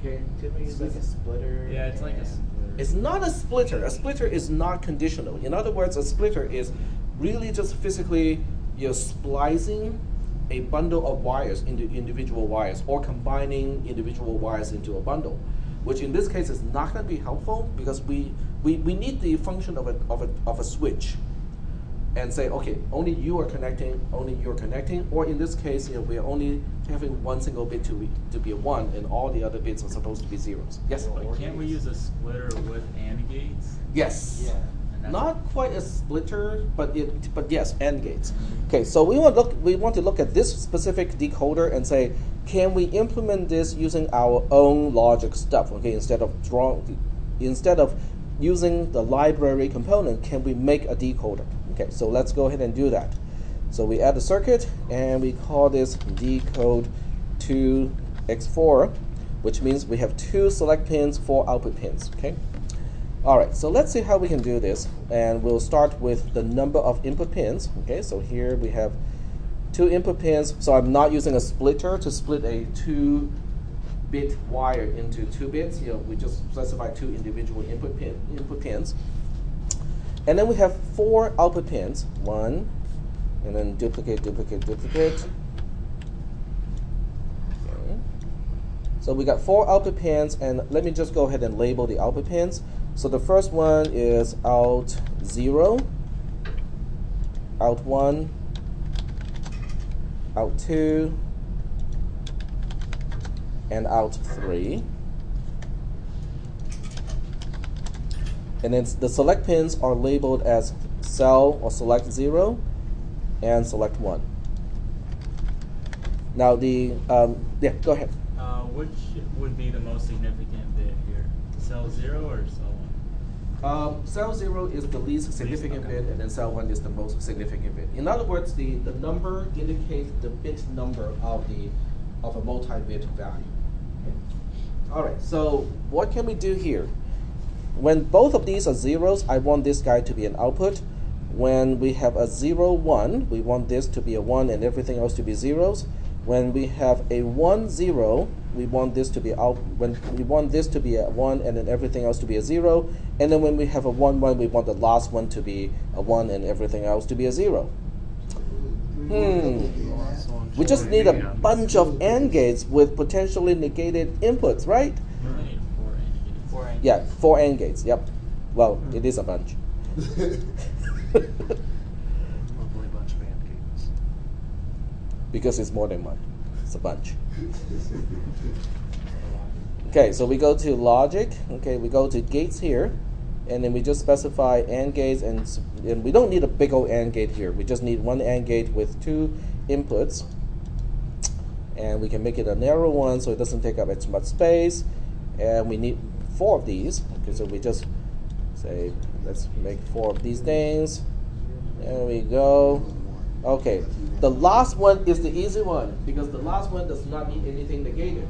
Okay. Did we use like a splitter? Yeah, it's like a splitter. It's not a splitter. A splitter is not conditional. In other words, a splitter is really just physically you're splicing a bundle of wires into individual wires or combining individual wires into a bundle, which in this case is not going to be helpful because we, we, we need the function of a, of, a, of a switch and say, okay, only you are connecting, only you are connecting, or in this case, you know, we are only having one single bit to be, to be a one, and all the other bits are supposed to be zeros. Yes. But can't we use a splitter with AND gates? Yes. Yeah. Not quite a splitter, but it, but yes, AND gates. Mm-hmm. Okay, so we want to look we want to look at this specific decoder and say, can we implement this using our own logic stuff? Okay, instead of draw, instead of using the library component, can we make a decoder? Okay, so let's go ahead and do that. So we add the circuit and we call this decode 2x4, which means we have two select pins, four output pins. Okay. All right, so let's see how we can do this. And we'll start with the number of input pins. Okay, so here we have two input pins. So I'm not using a splitter to split a two bit wire into two bits. You know, we just specify two individual input pin input pins. And then we have four output pins. One, and then duplicate, duplicate, duplicate. Okay. So we got four output pins, and let me just go ahead and label the output pins. So the first one is out zero, out one, out two, and out three. And then the select pins are labeled as cell or select zero and select one. Now the um, yeah, go ahead. Uh, which would be the most significant bit here? Cell zero or cell one? Um, cell zero is the least significant okay. bit, and then cell one is the most significant bit. In other words, the, the number indicates the bit number of the of a multi-bit value. All right. So what can we do here? When both of these are zeros, I want this guy to be an output. When we have a zero one, we want this to be a one and everything else to be zeros. When we have a one zero, we want this to be out. When we want this to be a one and then everything else to be a zero. And then when we have a one one, we want the last one to be a one and everything else to be a zero. Hmm. We just need a bunch of AND gates with potentially negated inputs, right? We only need four and you get Four and Yeah, four AND gates. Yep. Well, hmm. it is a bunch. Lovely bunch of ant gates. because it's more than one. It's a bunch. Okay, so we go to logic. Okay, we go to gates here, and then we just specify AND gates, and, and we don't need a big old AND gate here. We just need one AND gate with two inputs, and we can make it a narrow one so it doesn't take up as much space. And we need four of these. Okay, so we just say let's make four of these things. There we go. Okay, the last one is the easy one because the last one does not need anything negated.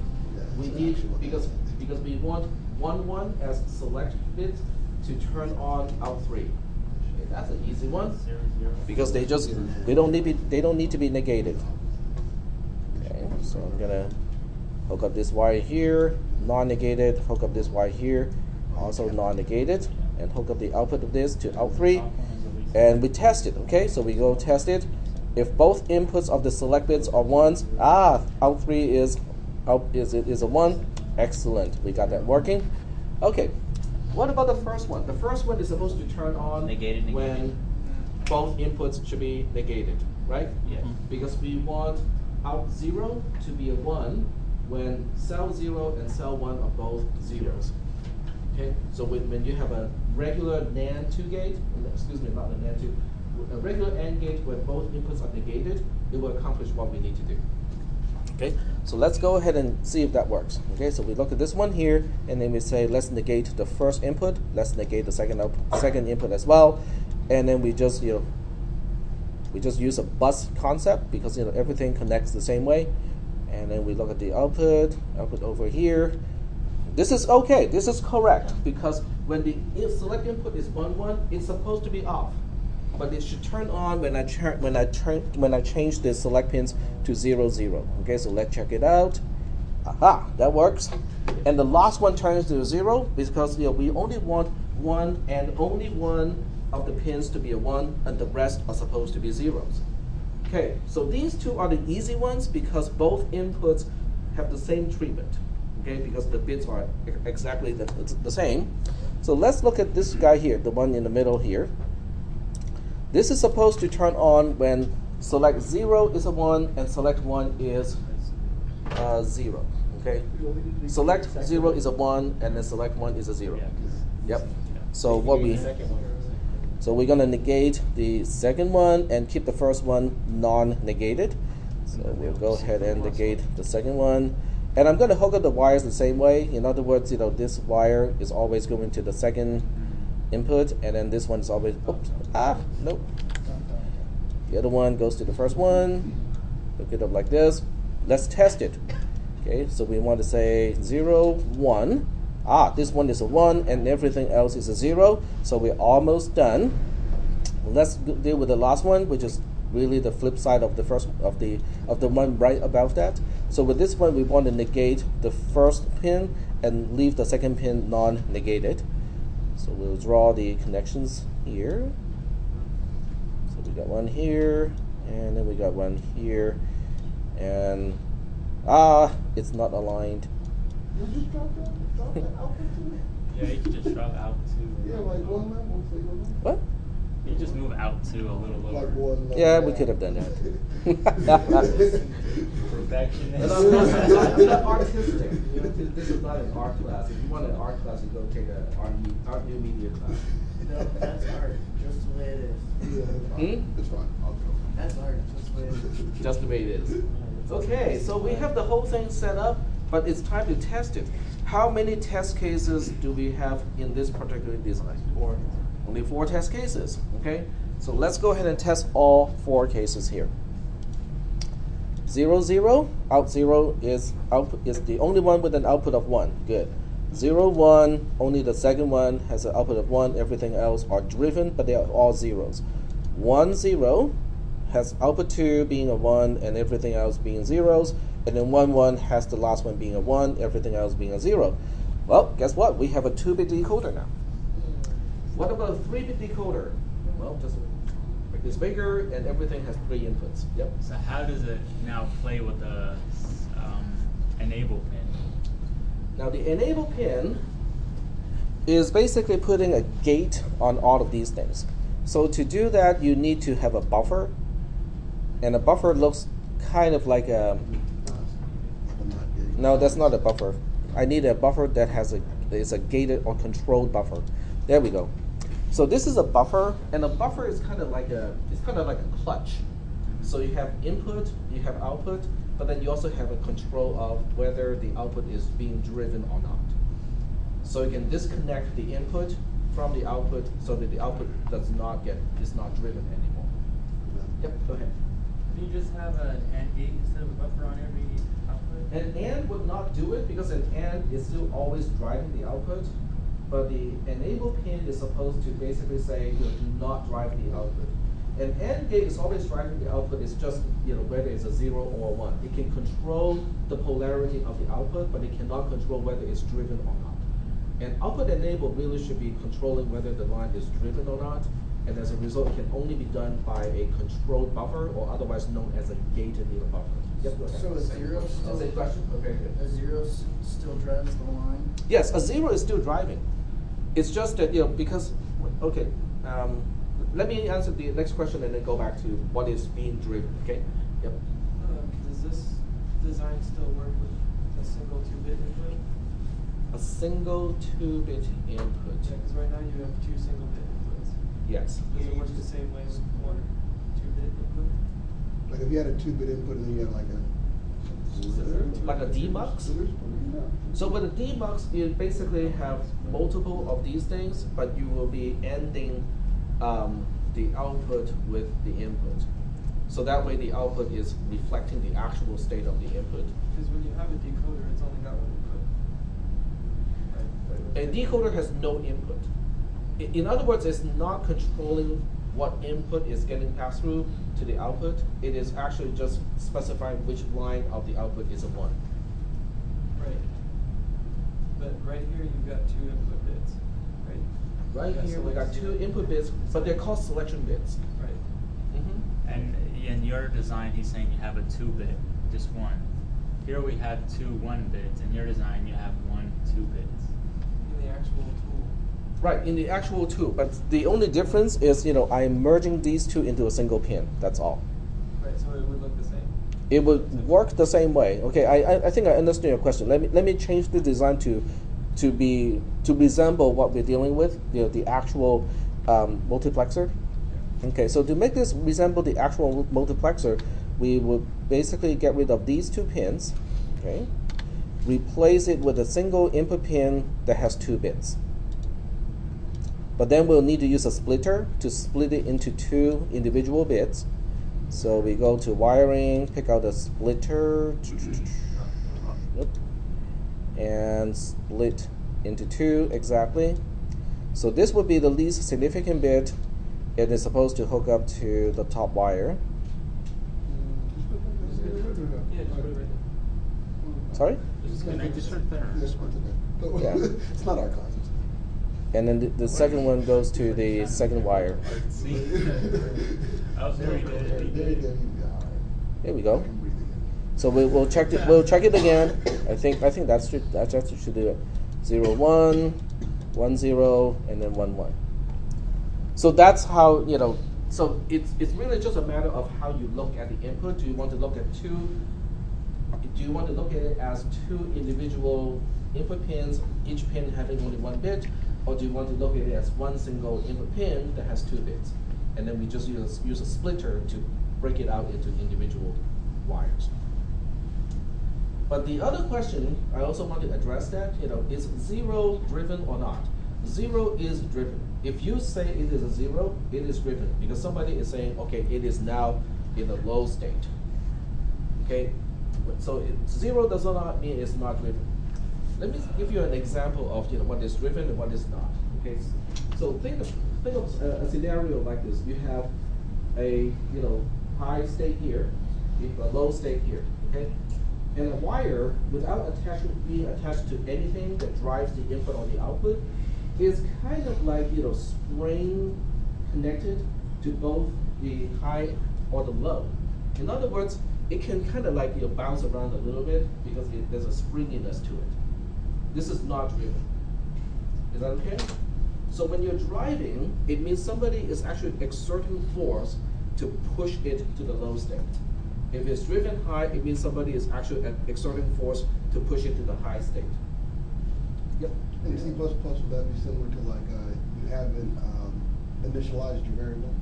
We need because because we want one one as select bit to turn on out three. That's an easy one because they just they don't need be, they don't need to be negated. Okay, so I'm gonna hook up this wire here, non-negated. Hook up this wire here, also non-negated, and hook up the output of this to out three, and we test it. Okay, so we go test it. If both inputs of the select bits are ones, ah, out three is out is it is a one. Excellent, we got that working. Okay, what about the first one? The first one is supposed to turn on Negated, negated. when both inputs should be negated, right? Yeah. Because we want out zero to be a one when cell zero and cell one are both zeros. Okay, so when, when you have a regular NAND two gate, excuse me, not a NAND two, a regular AND gate where both inputs are negated, it will accomplish what we need to do. Okay, so let's go ahead and see if that works. Okay, so we look at this one here, and then we say let's negate the first input, let's negate the second out, second input as well, and then we just you know we just use a bus concept because you know everything connects the same way, and then we look at the output, output over here. This is okay. This is correct because when the if select input is one one, it's supposed to be off but it should turn on when I when I turn when I change the select pins to zero zero. Okay, so let's check it out. Aha, that works. And the last one turns to zero because you know, we only want one and only one of the pins to be a one, and the rest are supposed to be zeros. Okay, so these two are the easy ones because both inputs have the same treatment. Okay, because the bits are exactly the, the same. So let's look at this guy here, the one in the middle here. This is supposed to turn on when select 0 is a 1 and select 1 is uh, 0. Okay? Select 0 is a 1 and then select 1 is a 0. Yep. So what we so we're gonna negate the second one and keep the first one non-negated. So we'll go ahead and negate the second one. And I'm gonna hook up the wires the same way. In other words, you know, this wire is always going to the second input and then this one is always oops ah nope the other one goes to the first one hook it up like this let's test it okay so we want to say 0 1 ah this one is a 1 and everything else is a 0 so we're almost done. Let's deal with the last one which is really the flip side of the first of the of the one right above that. So with this one we want to negate the first pin and leave the second pin non-negated. So we'll draw the connections here. So we got one here, and then we got one here, and ah, it's not aligned. You just drop that, drop that output too? Yeah, you could just drop out two. Yeah, like one level, say one level. What? You just move out two a little lower. Like one level. Yeah, we could have done that. Perfectionist. I'm not, artistic. You know, this is not an art class. If you want an art class, you go take an art, art new media class. No, that's art, just the way it is. Yeah, it's. Hmm? It's fine, I'll go. That's art, just the way it is. Just the way it is. Okay, so we have the whole thing set up, but it's time to test it. How many test cases do we have in this particular design? Four. Only four test cases, okay? So let's go ahead and test all four cases here. Zero, zero, out zero is output is the only one with an output of one. Good. Zero, one, only the second one has an output of one. Everything else are driven, but they are all zeros. One, zero, has output 2 being a 1 and everything else being zeros, and then 1 1 has the last one being a 1, everything else being a 0. Well, guess what? We have a 2 bit decoder now. What about a 3 bit decoder? Well, just make this bigger and everything has three inputs. Yep. So how does it now play with the um, enable pin? Now, the enable pin is basically putting a gate on all of these things. So, to do that, you need to have a buffer, and a buffer looks kind of like a No, that's not a buffer. I need a buffer that has a is a gated or controlled buffer. There we go. So this is a buffer, and a buffer is kind of like a it's kind of like a clutch. So you have input, you have output, but then you also have a control of whether the output is being driven or not. So you can disconnect the input from the output so that the output does not get is not driven anymore. Yep, go ahead. Do you just have an AND gate instead of a buffer on every output? An AND would not do it because an AND is still always driving the output, but the enable pin is supposed to basically say, you know, do not drive the output. An AND gate is always driving the output, it's just, you know, whether it's a zero or a one. It can control the polarity of the output, but it cannot control whether it's driven or not. And output enable really should be controlling whether the line is driven or not, and as a result, it can only be done by a controlled buffer, or otherwise known as a gated buffer. Yep, go ahead. So a zero still, Same question? Okay, good. a zero still drives the line? Yes, a zero is still driving. It's just that, you know, because, okay, um, let me answer the next question and then go back to what is being driven, okay? Yep. Um, does this design still work with a single two-bit input? A single two-bit input. Yeah, because right now you have two single-bit inputs. Yes. Does it work the same way with one two-bit input? Like if you had a two bit input and then you had like a. Like a demux? So with a demux, you basically have multiple of these things, but you will be ANDing um, the output with the input. So that way the output is reflecting the actual state of the input. Because when you have a decoder, it's only got one input. A decoder has no input. I- In other words, it's not controlling what input is getting passed through to the output. It is actually just specifying which line of the output is a one. Right. But right here, you've got two input bits, right? Right Yeah, here, so we got two input bits, but they're called selection bits. Right. Mm -hmm. And in your design, he's saying you have a two bit, just one. Here we have two one bits. In your design, you have one two bits. In the actual tool. Right, in the actual tool, but the only difference is, you know, I'm merging these two into a single pin, that's all. Right, so it would look the same. It would work the same way. Okay, I, I, think I understand your question. Let me, let me change the design to, to be, to resemble what we're dealing with, you know, the actual um, multiplexer. Okay, so to make this resemble the actual multiplexer, we would basically get rid of these two pins, okay, replace it with a single input pin that has two bits. But then we'll need to use a splitter to split it into two individual bits. So we go to wiring, pick out a splitter, and split into two exactly. So this would be the least significant bit. It is supposed to hook up to the top wire. Yeah, just put it right there. Sorry? Just connect it right there. This one's okay. Yeah. It's not our class. And then the, the second one goes to the second wire. There he did it. He did it. Here we go. So we, we'll check it. We'll check it again. I think I think that should that just should do it. Zero one, one zero, and then one one. So that's how you know. So it's it's really just a matter of how you look at the input. Do you want to look at two? Do you want to look at it as two individual input pins, each pin having only one bit, or do you want to look at it as one single input pin that has two bits? And then we just use use a splitter to break it out into individual wires. But the other question, I also want to address that, you know, is zero driven or not? Zero is driven. If you say it is a zero, it is driven because somebody is saying, okay, it is now in a low state. Okay, so it, zero does not mean it's not driven. Let me give you an example of you know what is driven and what is not. Okay, so think of think of a, a scenario like this. You have a you know high state here, you have a low state here. Okay, and a wire without attaching being attached to anything that drives the input or the output is kind of like you know spring connected to both the high or the low. In other words, it can kind of like you know, bounce around a little bit because it, there's a springiness to it. This is not driven. Is that okay? So when you're driving, it means somebody is actually exerting force to push it to the low state. If it's driven high, it means somebody is actually exerting force to push it to the high state. Yep. In C would that be similar to like, uh, you haven't, um, initialized your variable?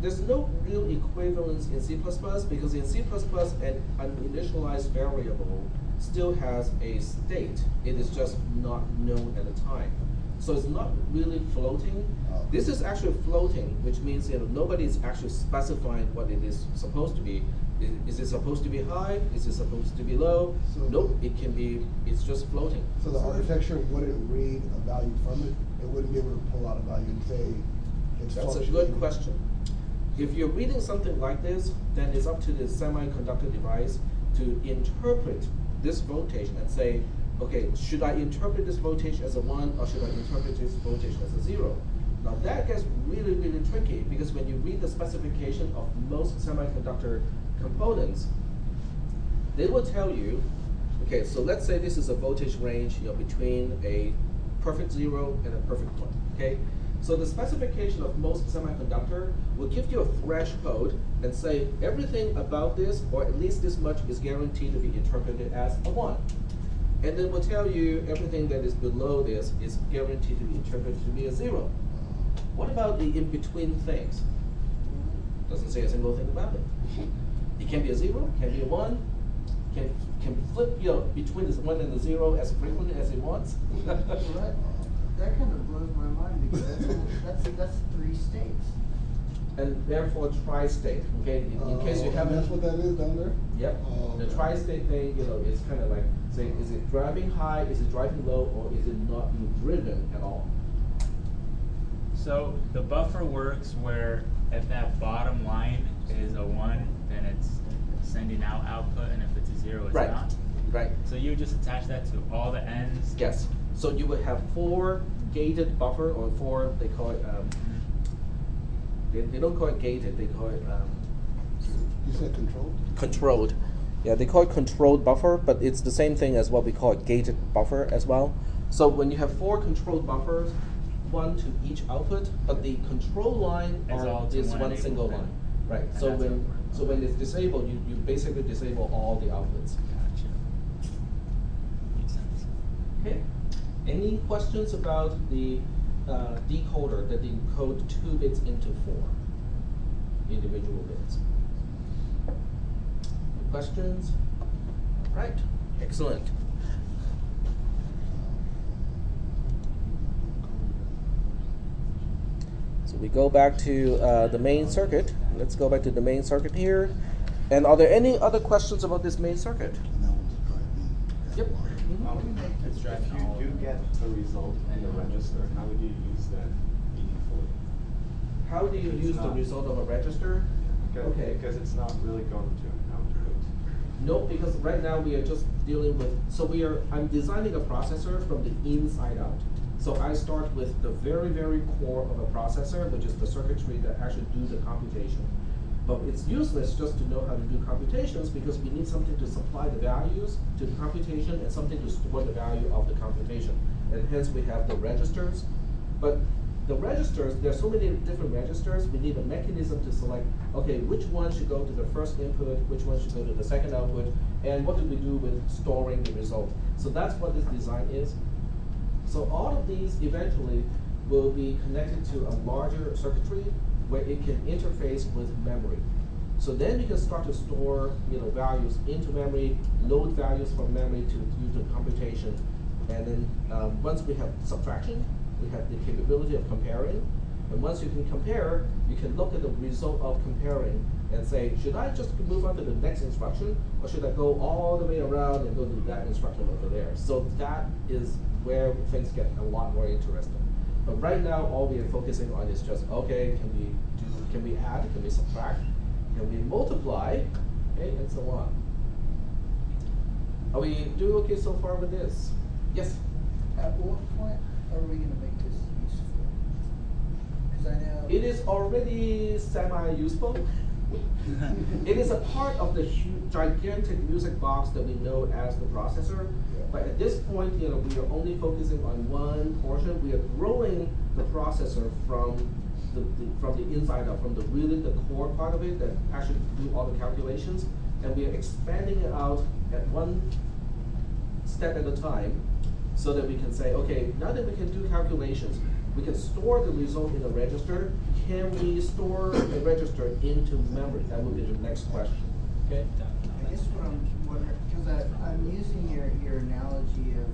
There's no real equivalence in C++ because in C++ an uninitialized variable still has a state. It is just not known at the time. So it's not really floating. Oh. This is actually floating, which means you know nobody is actually specifying what it is supposed to be. I- Is it supposed to be high? Is it supposed to be low? So- nope, it can be. It's just floating. So the architecture wouldn't read a value from it? It wouldn't be able to pull out a value and say it's That's a good question. If you're reading something like this, then it's up to the semiconductor device to interpret this voltage and say, okay, should I interpret this voltage as a one or should I interpret this voltage as a zero? Now that gets really, really tricky because when you read the specification of most semiconductor components, they will tell you, okay, so let's say this is a voltage range you know, between a perfect zero and a perfect one, okay? So the specification of most semiconductor will give you a threshold and say everything about this, or at least this much, is guaranteed to be interpreted as a one. And then will tell you everything that is below this is guaranteed to be interpreted to be a zero. What about the in-between things? Doesn't say a single thing about it. It can be a zero, can be a one, can can flip you know, between the one and the zero as frequently as it wants. Well, that, that kind of blows my mind because that's, that's, that's three states. and therefore tri-state. Okay, in, in case you Oh, haven't. That's what that is down there? Yep. Oh, The tri-state thing, you know, is kind of like saying, is it driving high, is it driving low, or is it not being driven at all? So the buffer works where if that bottom line is a one, then it's sending out output, and if it's a zero, it's Right. not. Right. So you just attach that to all the ends. Yes. So you would have four gated buffer, or four, they call it, um, they, they don't call it gated, they call it, um, You said controlled? controlled. Yeah, they call it controlled buffer, but it's the same thing as what we call a gated buffer as well. So when you have four controlled buffers, one to each output, but the control line Is are- all to is one one single line. Right. And So when so when it's disabled, you, you basically disable all the outputs. Gotcha. Makes sense. Okay. Any questions about the uh, decoder that decode two bits into four individual bits? Questions? Right. Excellent. So we go back to uh, the main circuit. Let's go back to the main circuit here. And are there any other questions about this main circuit? And that one's driving. Yep. If you do get the result in the register, how would you use that meaningfully? How do you use the result of a register? Because, Okay. because it's not really going to output. No, because right now we are just dealing with, so we are, I'm designing a processor from the inside out. So I start with the very, very core of a processor, which is the circuitry that actually do the computation. But it's useless just to know how to do computations because we need something to supply the values to the computation and something to store the value of the computation. And hence we have the registers. But the registers, there's so many different registers, we need a mechanism to select, okay, which one should go to the first input, which one should go to the second output, and what do we do with storing the result. So that's what this design is. So all of these eventually will be connected to a larger circuitry where it can interface with memory. So then we can start to store, you know, values into memory, load values from memory to use the computation. And then um, once we have subtraction, we have the capability of comparing. And once you can compare, you can look at the result of comparing and say, should I just move on to the next instruction, or should I go all the way around and go to that instruction over there? So that is where things get a lot more interesting. But right now, all we are focusing on is just, okay, can we do, can we add, can we subtract, can we multiply, okay, and so on. Are we doing okay so far with this? Yes? At what point are we gonna make this useful? Cause I know. It is already semi-useful. it is a part of the huge, gigantic music box that we know as the processor. But at this point, you know, we are only focusing on one portion. We are growing the processor from the, the from the inside out, from the really the core part of it that actually do all the calculations, and we are expanding it out at one step at a time, so that we can say, okay, now that we can do calculations, we can store the result in a register. Can we store a register into memory? That would be the next question. Okay. I guess what I'm wondering, cause I, I'm using your, your analogy of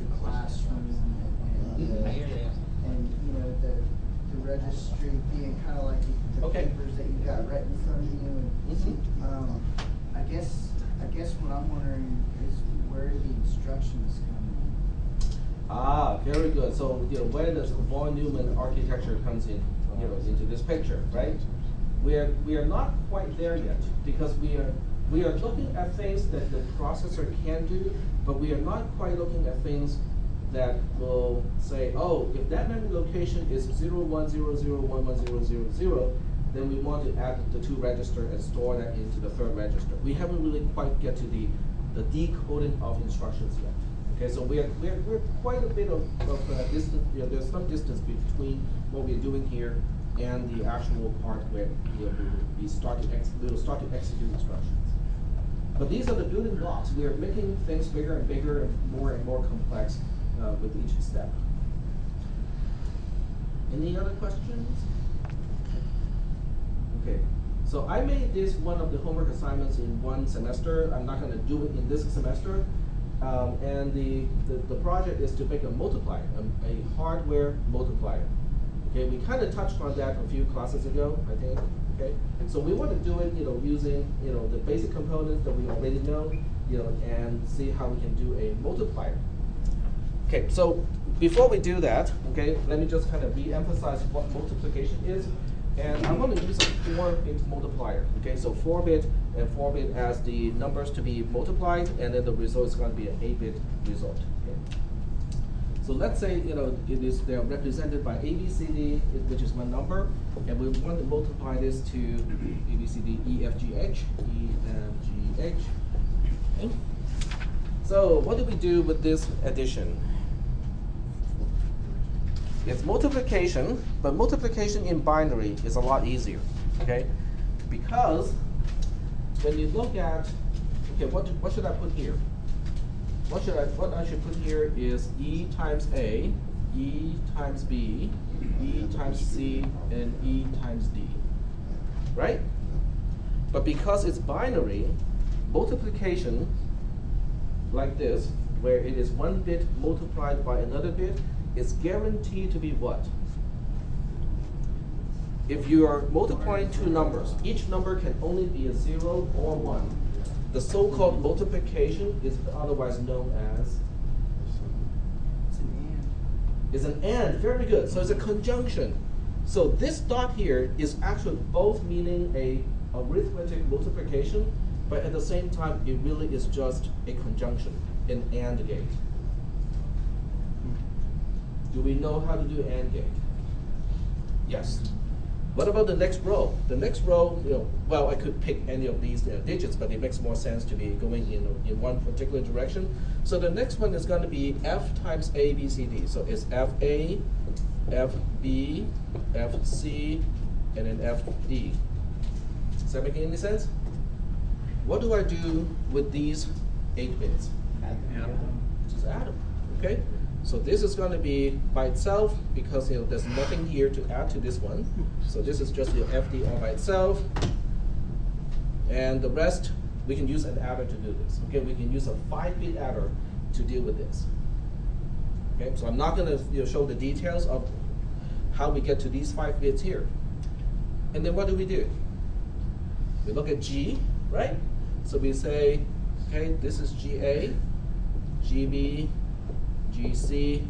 the classroom and, and, I hear you. and, you know, the, the registry being kinda like the- the Okay. papers that you got right in front of you and, Mhm. um, I guess, I guess what I'm wondering is where do the instructions come in? Ah, very good. So, you know, where does von Neumann architecture comes in, you know, into this picture, right? We are, we are not quite there yet because we are, we are looking at things that the processor can do, but we are not quite looking at things that will say, oh, if that memory location is zero one zero zero one one zero zero zero, then we want to add the two register and store that into the third register. We haven't really quite get to the, the decoding of instructions yet. Okay, so we're, we're, we're quite a bit of, of uh, distance, you know, there's some distance between what we're doing here and the actual part where, we, start to we will start to execute instructions. But these are the building blocks. We are making things bigger and bigger and more and more complex uh, with each step. Any other questions? Okay, so I made this one of the homework assignments in one semester. I'm not gonna do it in this semester. Um, and the, the, the project is to make a multiplier, a, a hardware multiplier. Okay, we kind of touched on that a few classes ago, I think, okay? So we want to do it, you know, using, you know, the basic components that we already know, you know, and see how we can do a multiplier. Okay, so before we do that, okay, let me just kind of re-emphasize what multiplication is. And I'm going to use a four-bit multiplier. Okay, so four-bit and four-bit as the numbers to be multiplied, and then the result is going to be an eight-bit result. So let's say you know it is they are represented by A, B, C, D, which is one number, and we want to multiply this to A, B, C, D, E, F, G, H, E, F, G, H. Okay. So what do we do with this addition? It's multiplication, but multiplication in binary is a lot easier, okay? Because when you look at, okay, what, what should I put here? What should I, what I should put here is E times A, E times B, E times C, and E times D, right? But because it's binary, multiplication like this, where it is one bit multiplied by another bit, is guaranteed to be what? If you are multiplying two numbers, each number can only be a zero or one. The so-called multiplication is otherwise known as is an and. Very good. So it's a conjunction. So this dot here is actually both meaning a arithmetic multiplication, but at the same time, it really is just a conjunction, an and gate. Do we know how to do AND gate? Yes. What about the next row? The next row, you know, well, I could pick any of these uh, digits, but it makes more sense to be going in, in one particular direction. So the next one is going to be f times a, b, c, d. So it's f a, f b, f c, and then f d. Does that make any sense? What do I do with these eight bits? Yeah. Just add them. Okay. So this is going to be by itself because you know there's nothing here to add to this one. So this is just your FD all by itself. And the rest we can use an adder to do this. Okay, we can use a five-bit adder to deal with this. Okay, so I'm not going to you know, show the details of how we get to these five bits here. And then what do we do? We look at G, right? So we say, okay, this is GA, GB, GC,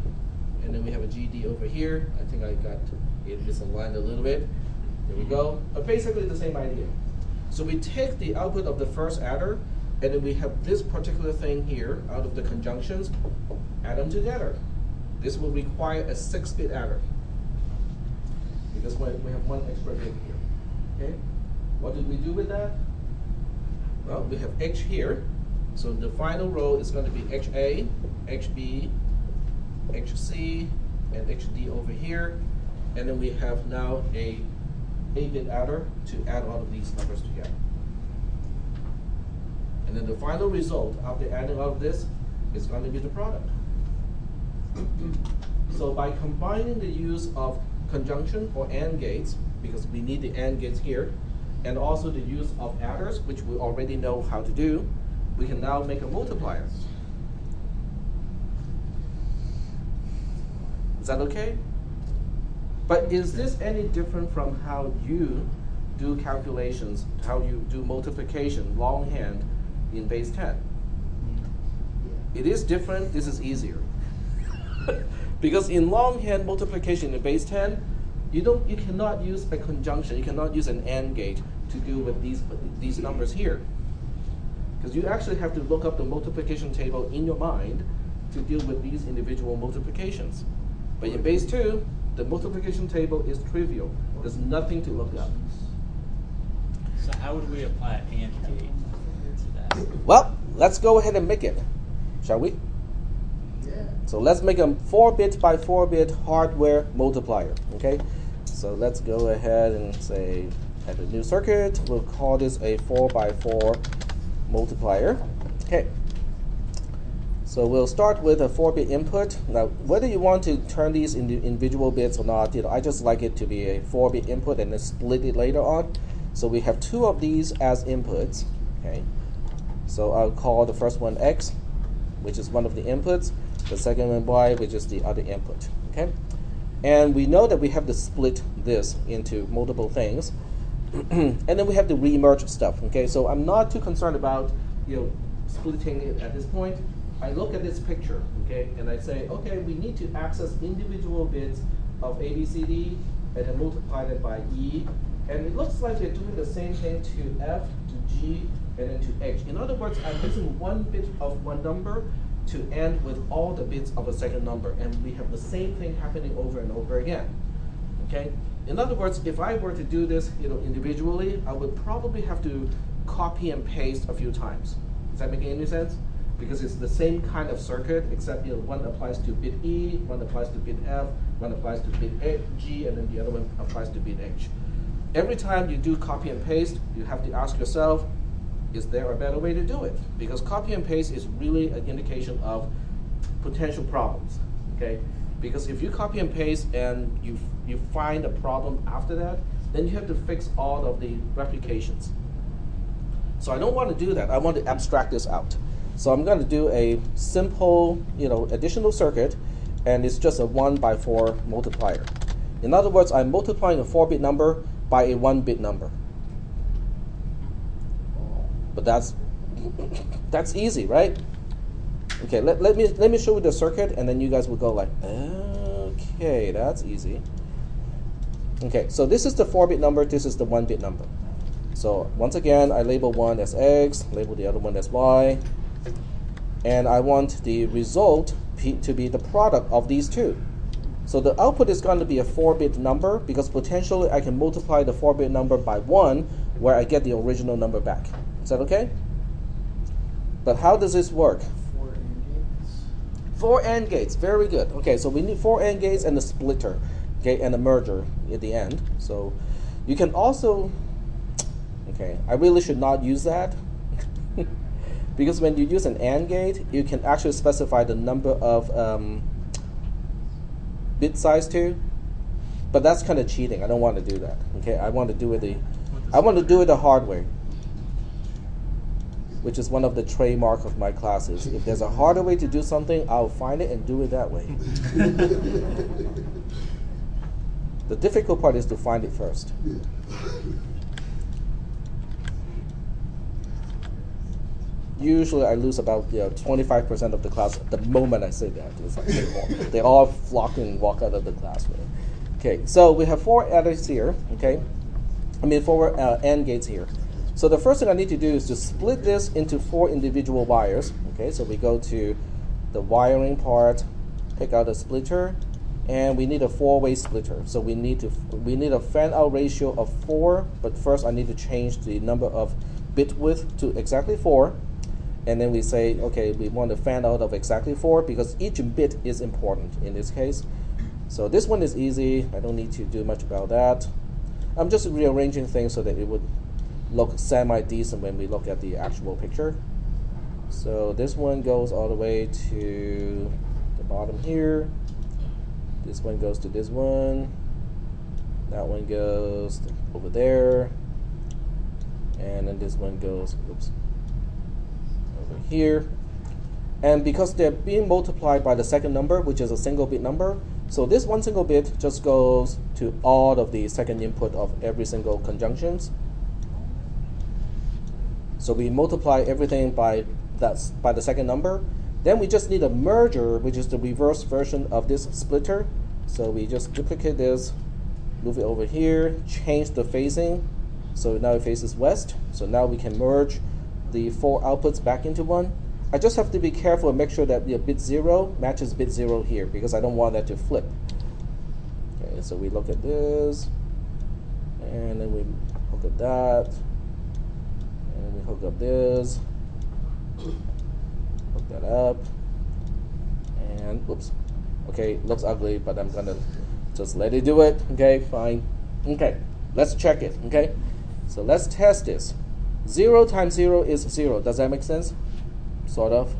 and then we have a GD over here. I think I got it misaligned a little bit. There we go. Mm-hmm. But basically the same idea. So we take the output of the first adder, and then we have this particular thing here out of the conjunctions, add them together. This will require a six-bit adder because we we have one extra bit here. Okay? What did we do with that? Well, we have H here. So the final row is going to be HA, HB, HC, and HD over here. And then we have now a 8-bit adder to add all of these numbers together. And then the final result after adding all of this is going to be the product. So by combining the use of conjunction or AND gates, because we need the AND gates here, and also the use of adders, which we already know how to do, we can now make a multiplier. Is that okay? But is this any different from how you do calculations, how you do multiplication longhand in base 10? Mm. It is different, this is easier. because in longhand multiplication in base 10, you don't you cannot use a conjunction, you cannot use an AND gate to do with these these numbers here. Because you actually have to look up the multiplication table in your mind to deal with these individual multiplications. But in base 2, the multiplication table is trivial. There's nothing to look up. So how would we apply an AND gate to that? Well, let's go ahead and make it, shall we? Yeah. So let's make a 4-bit by 4-bit hardware multiplier, okay? So let's go ahead and say, add a new circuit. We'll call this a 4 by 4 multiplier. Okay. So we'll start with a 4-bit input. Now, whether you want to turn these into individual bits or not, you know, I just like it to be a 4-bit input and then split it later on. So we have two of these as inputs. Okay. So I'll call the first one X, which is one of the inputs. The second one Y, which is the other input. Okay. And we know that we have to split this into multiple things. and then we have to remerge stuff. Okay. So I'm not too concerned about you know splitting it at this point. I look at this picture, okay, and I say, okay, we need to access individual bits of ABCD and then multiply it by E. And it looks like they're doing the same thing to F, to G, and then to H. In other words, I'm using one bit of one number to AND with all the bits of a second number. And we have the same thing happening over and over again. Okay? In other words, if I were to do this you know, individually, I would probably have to copy and paste a few times. Is that making any sense? Because it's the same kind of circuit, except you know, one applies to bit E, one applies to bit F, one applies to bit A, G, and then the other one applies to bit H. Every time you do copy and paste, you have to ask yourself, is there a better way to do it? Because copy and paste is really an indication of potential problems. Okay? Because if you copy and paste and you you find a problem after that, then you have to fix all of the replications. So I don't want to do that. I want to abstract this out. So I'm going to do a simple, you know, additional circuit, and it's just a one by four multiplier. In other words, I'm multiplying a four-bit number by a one-bit number. But that's that's easy, right? Okay, let, let me let me show you the circuit, and then you guys will go like, okay, that's easy. Okay, so this is the four-bit number. This is the one-bit number. So once again, I label one as X, label the other one as Y, and I want the result p to be the product of these two. So the output is going to be a 4-bit number because potentially I can multiply the 4-bit number by 1 where I get the original number back. Is that okay? But how does this work? Four AND gates. Four AND gates, very good. Okay, so we need four AND gates and a splitter, okay, and a merger at the end. So you can also, okay, I really should not use that because when you use an AND gate, you can actually specify the number of um, bit size too. But that's kind of cheating. I don't want to do that. Okay, I want to do it the, I want to do it the hard way which is one of the trademark of my classes. If there's a harder way to do something, I'll find it and do it that way. the difficult part is to find it first. Usually, I lose about you know, 25% of the class the moment I say that. It's like they, all, they all flock and walk out of the classroom. Okay, so we have four adders here. Okay, I mean four uh, AND gates here. So the first thing I need to do is to split this into four individual wires. Okay, so we go to the wiring part, pick out a splitter, and we need a four-way splitter. So we need to we need a fan-out ratio of four. But first, I need to change the number of bit width to exactly four, and then we say, okay, we want to fan out of exactly four because each bit is important in this case. So this one is easy. I don't need to do much about that. I'm just rearranging things so that it would look semi-decent when we look at the actual picture. So this one goes all the way to the bottom here. This one goes to this one. That one goes over there. And then this one goes, oops, here. And because they're being multiplied by the second number, which is a single bit number, so this one single bit just goes to all of the second input of every single conjunctions. So we multiply everything by that's by the second number. Then we just need a merger, which is the reverse version of this splitter. So we just duplicate this, move it over here, change the phasing. So now it faces west. So now we can merge the four outputs back into one. I just have to be careful and make sure that the bit zero matches bit zero here because I don't want that to flip. Okay, so we look at this, and then we look at that, and we hook up this, hook that up, and oops. Okay, looks ugly, but I'm gonna just let it do it. Okay, fine. Okay, let's check it. Okay, so let's test this. Zero times zero is zero. Does that make sense? Sort of.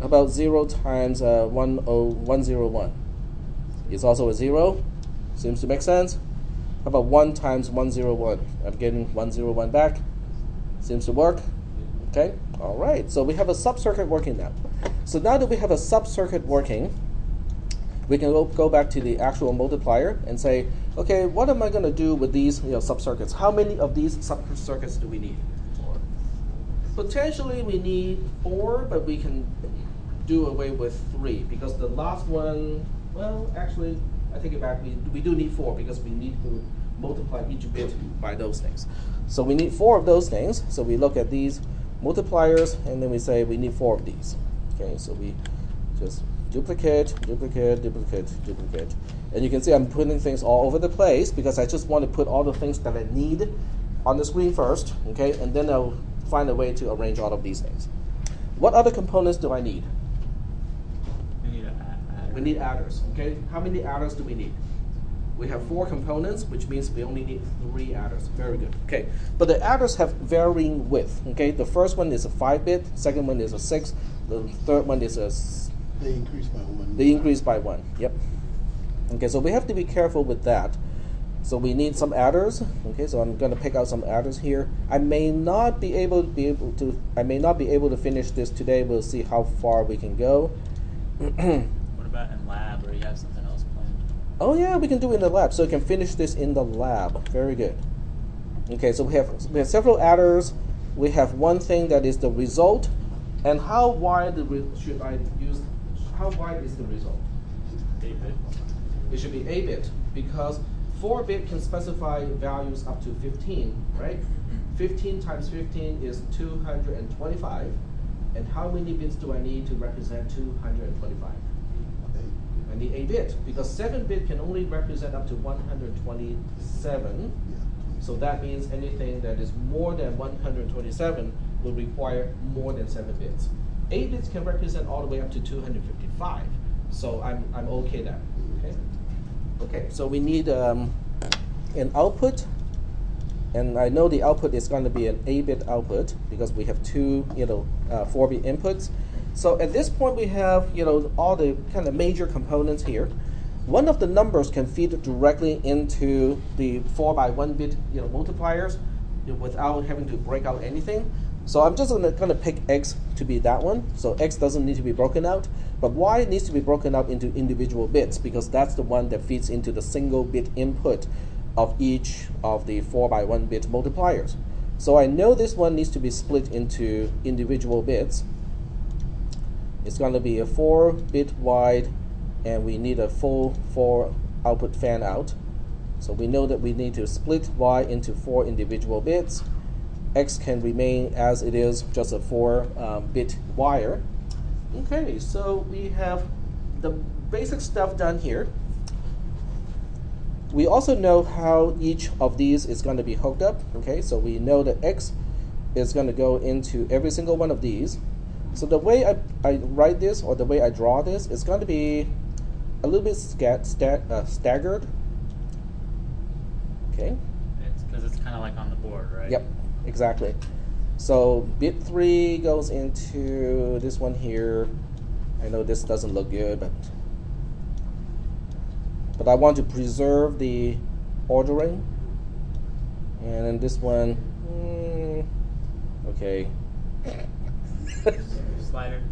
How about zero times uh, one oh one zero one? Is also a zero. Seems to make sense. How about one times one zero one? I'm getting one zero one back. Seems to work. Okay. All right. So we have a sub-circuit working now. So now that we have a sub-circuit working, we can go, go back to the actual multiplier and say, okay, what am I going to do with these you know, sub-circuits? How many of these sub-circuits do we need? Potentially we need four, but we can do away with three because the last one, well, actually, I take it back. We, we do need four because we need to multiply each bit by those things. So we need four of those things. So we look at these multipliers and then we say we need four of these. Okay, so we just duplicate, duplicate, duplicate, duplicate. And you can see I'm putting things all over the place because I just want to put all the things that I need on the screen first, okay, and then I'll find a way to arrange all of these things. What other components do I need? We need a add- We need adders, okay? How many adders do we need? We have four components, which means we only need three adders. Very good. Okay, but the adders have varying width. Okay, the first one is a five bit, second one is a six, the third one is a. They increase by one. they increase by one. Yep. Okay, so we have to be careful with that. So we need some adders. Okay, so I'm going to pick out some adders here. I may not be able to be able to. I may not be able to finish this today. We'll see how far we can go. What about in lab where you have something else planned? Oh yeah, we can do it in the lab. So we can finish this in the lab. Very good. Okay, so we have we have several adders. We have one thing that is the result, and how wide the re- should I use? How wide is the result? Eight bit. It should be 8 bit because 4 bit can specify values up to 15, right? 15 times 15 is 225. And how many bits do I need to represent 225? I need 8 bit because 7 bit can only represent up to 127. So that means anything that is more than 127 will require more than 7 bits. 8 bits can represent all the way up to 255. So I'm, I'm okay there. Okay? So we need um, an output. And I know the output is going to be an 8-bit output because we have two, you know, uh, 4-bit inputs. So at this point, we have, you know, all the kind of major components here. One of the numbers can feed directly into the 4 by 1 bit, you know, multipliers without having to break out anything. So I'm just gonna, gonna pick x to be that one. So x doesn't need to be broken out, but y needs to be broken up into individual bits because that's the one that feeds into the single bit input of each of the 4 by 1 bit multipliers. So I know this one needs to be split into individual bits. It's going to be a 4 bit wide and we need a full 4 output fan out. So we know that we need to split y into 4 individual bits. x can remain as it is, just a 4 um, bit wire. Okay, so we have the basic stuff done here. We also know how each of these is going to be hooked up. Okay, so we know that X is going to go into every single one of these. So the way I, I write this or the way I draw this is going to be a little bit scat, uh, staggered. Okay. It's because it's kind of like on the board, right? Yep, exactly. So bit three goes into this one here. I know this doesn't look good, but but I want to preserve the ordering. And then this one, mm, okay. Slider.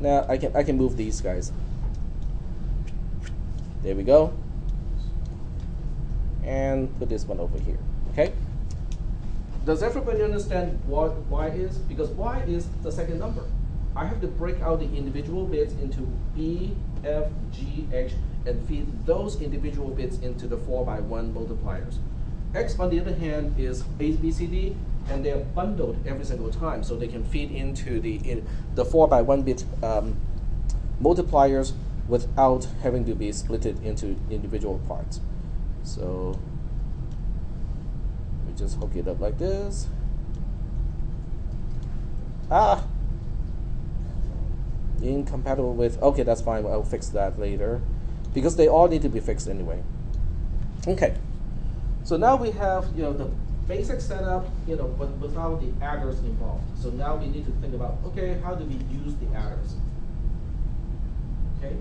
now I can I can move these guys. There we go. And put this one over here. Okay. Does everybody understand what y is? Because y is the second number. I have to break out the individual bits into E, F, G, H, and feed those individual bits into the 4 by 1 multipliers. X, on the other hand, is A, B, C, D, and they're bundled every single time, so they can feed into the, in, the 4 by 1 bit um, multipliers without having to be splitted into individual parts. So just hook it up like this. Ah! Incompatible with, okay, that's fine, I'll fix that later. Because they all need to be fixed anyway. Okay, so now we have, you know, the basic setup, you know, but without the adders involved. So now we need to think about, okay, how do we use the adders? Okay,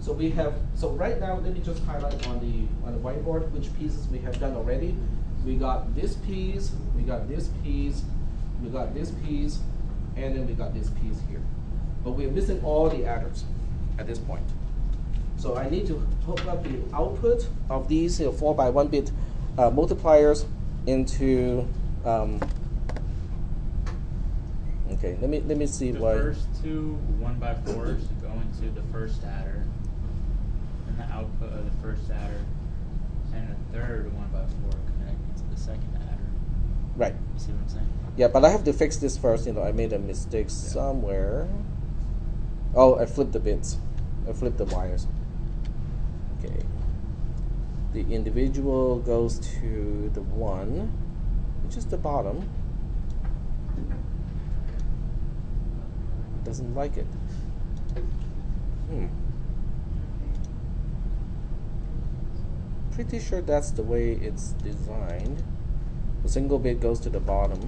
so we have, so right now, let me just highlight on the, on the whiteboard which pieces we have done already. We got this piece, we got this piece, we got this piece, and then we got this piece here. But we're missing all the adders at this point. So I need to hook up the output of these you know, 4 by 1 bit uh, multipliers into. Um, okay, let me let me see The why. first two one by fours go into the first adder, and the output of the first adder, and the third one by four the second. Right. You see what I'm saying? Yeah, but I have to fix this first. You know, I made a mistake somewhere. Oh, I flipped the bits. I flipped the wires. Okay. The individual goes to the one, which is the bottom. Doesn't like it. Hmm. Pretty sure that's the way it's designed. Single bit goes to the bottom.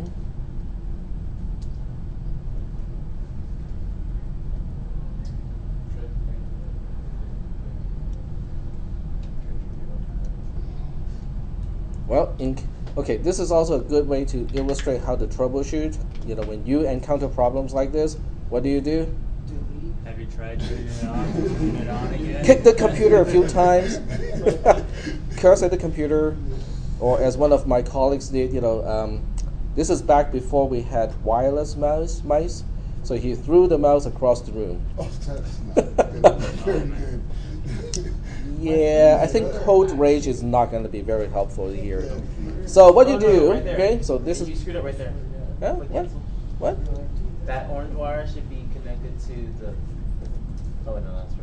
Well, in, okay, this is also a good way to illustrate how to troubleshoot. You know, when you encounter problems like this, what do you do? Have you tried turning it turning it on again? Kick the computer a few times, curse at the computer, or as one of my colleagues did, you know, um, this is back before we had wireless mouse mice. So he threw the mouse across the room. Oh, that's not good. Very good. Yeah, I think code rage is not going to be very helpful here. So what do Oh, you no, no, do? right okay, so this You is screwed up right there. Huh? What? What? That orange wire should be connected to the. Oh no, that's right.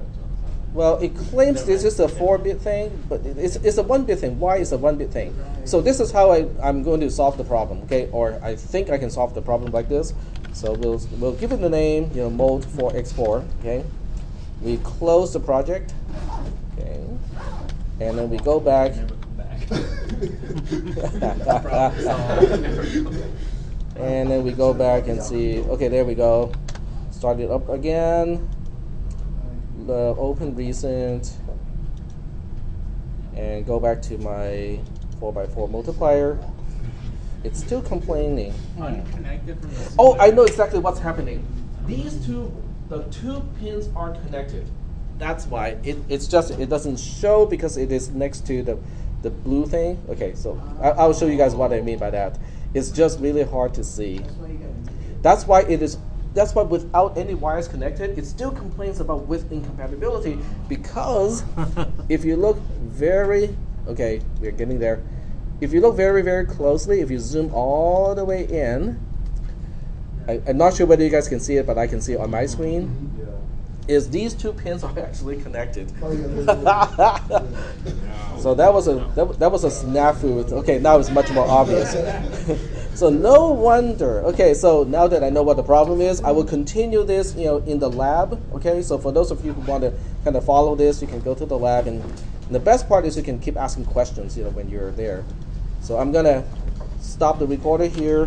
Well, it claims this is a 4-bit thing, but it's, it's a 1-bit thing. Why is a 1-bit thing? So this is how I, I'm going to solve the problem, okay? Or I think I can solve the problem like this. So we'll, we'll give it the name, you know, mode 4x4, okay? We close the project, okay? And then we go back. Never come back. Problem solved. and then we go back and see, okay, there we go. Start it up again. The open recent. And go back to my 4x4 multiplier. It's still complaining. Unconnected from the. Oh, I know exactly what's happening. These two, the two pins aren't connected. That's why it, it's just it doesn't show because it is next to the the blue thing. Okay, so I, I'll show you guys what I mean by that. It's just really hard to see. That's why you gotta mute it. That's why it is. That's why without any wires connected, it still complains about width incompatibility because if you look very okay, we're getting there. If you look very very closely, if you zoom all the way in, I, I'm not sure whether you guys can see it, but I can see it on my screen. Yeah. Is these two pins are actually connected? Oh, yeah, they're- they're- So that was a that, that was a snafu. Okay, now it's much more obvious. So no wonder. Okay, so now that I know what the problem is, I will mm-hmm. continue this, you know, in the lab. Okay, so for those of you who want to kind of follow this, you can go to the lab, and, and the best part is you can keep asking questions, you know, when you're there. So I'm gonna stop the recorder here.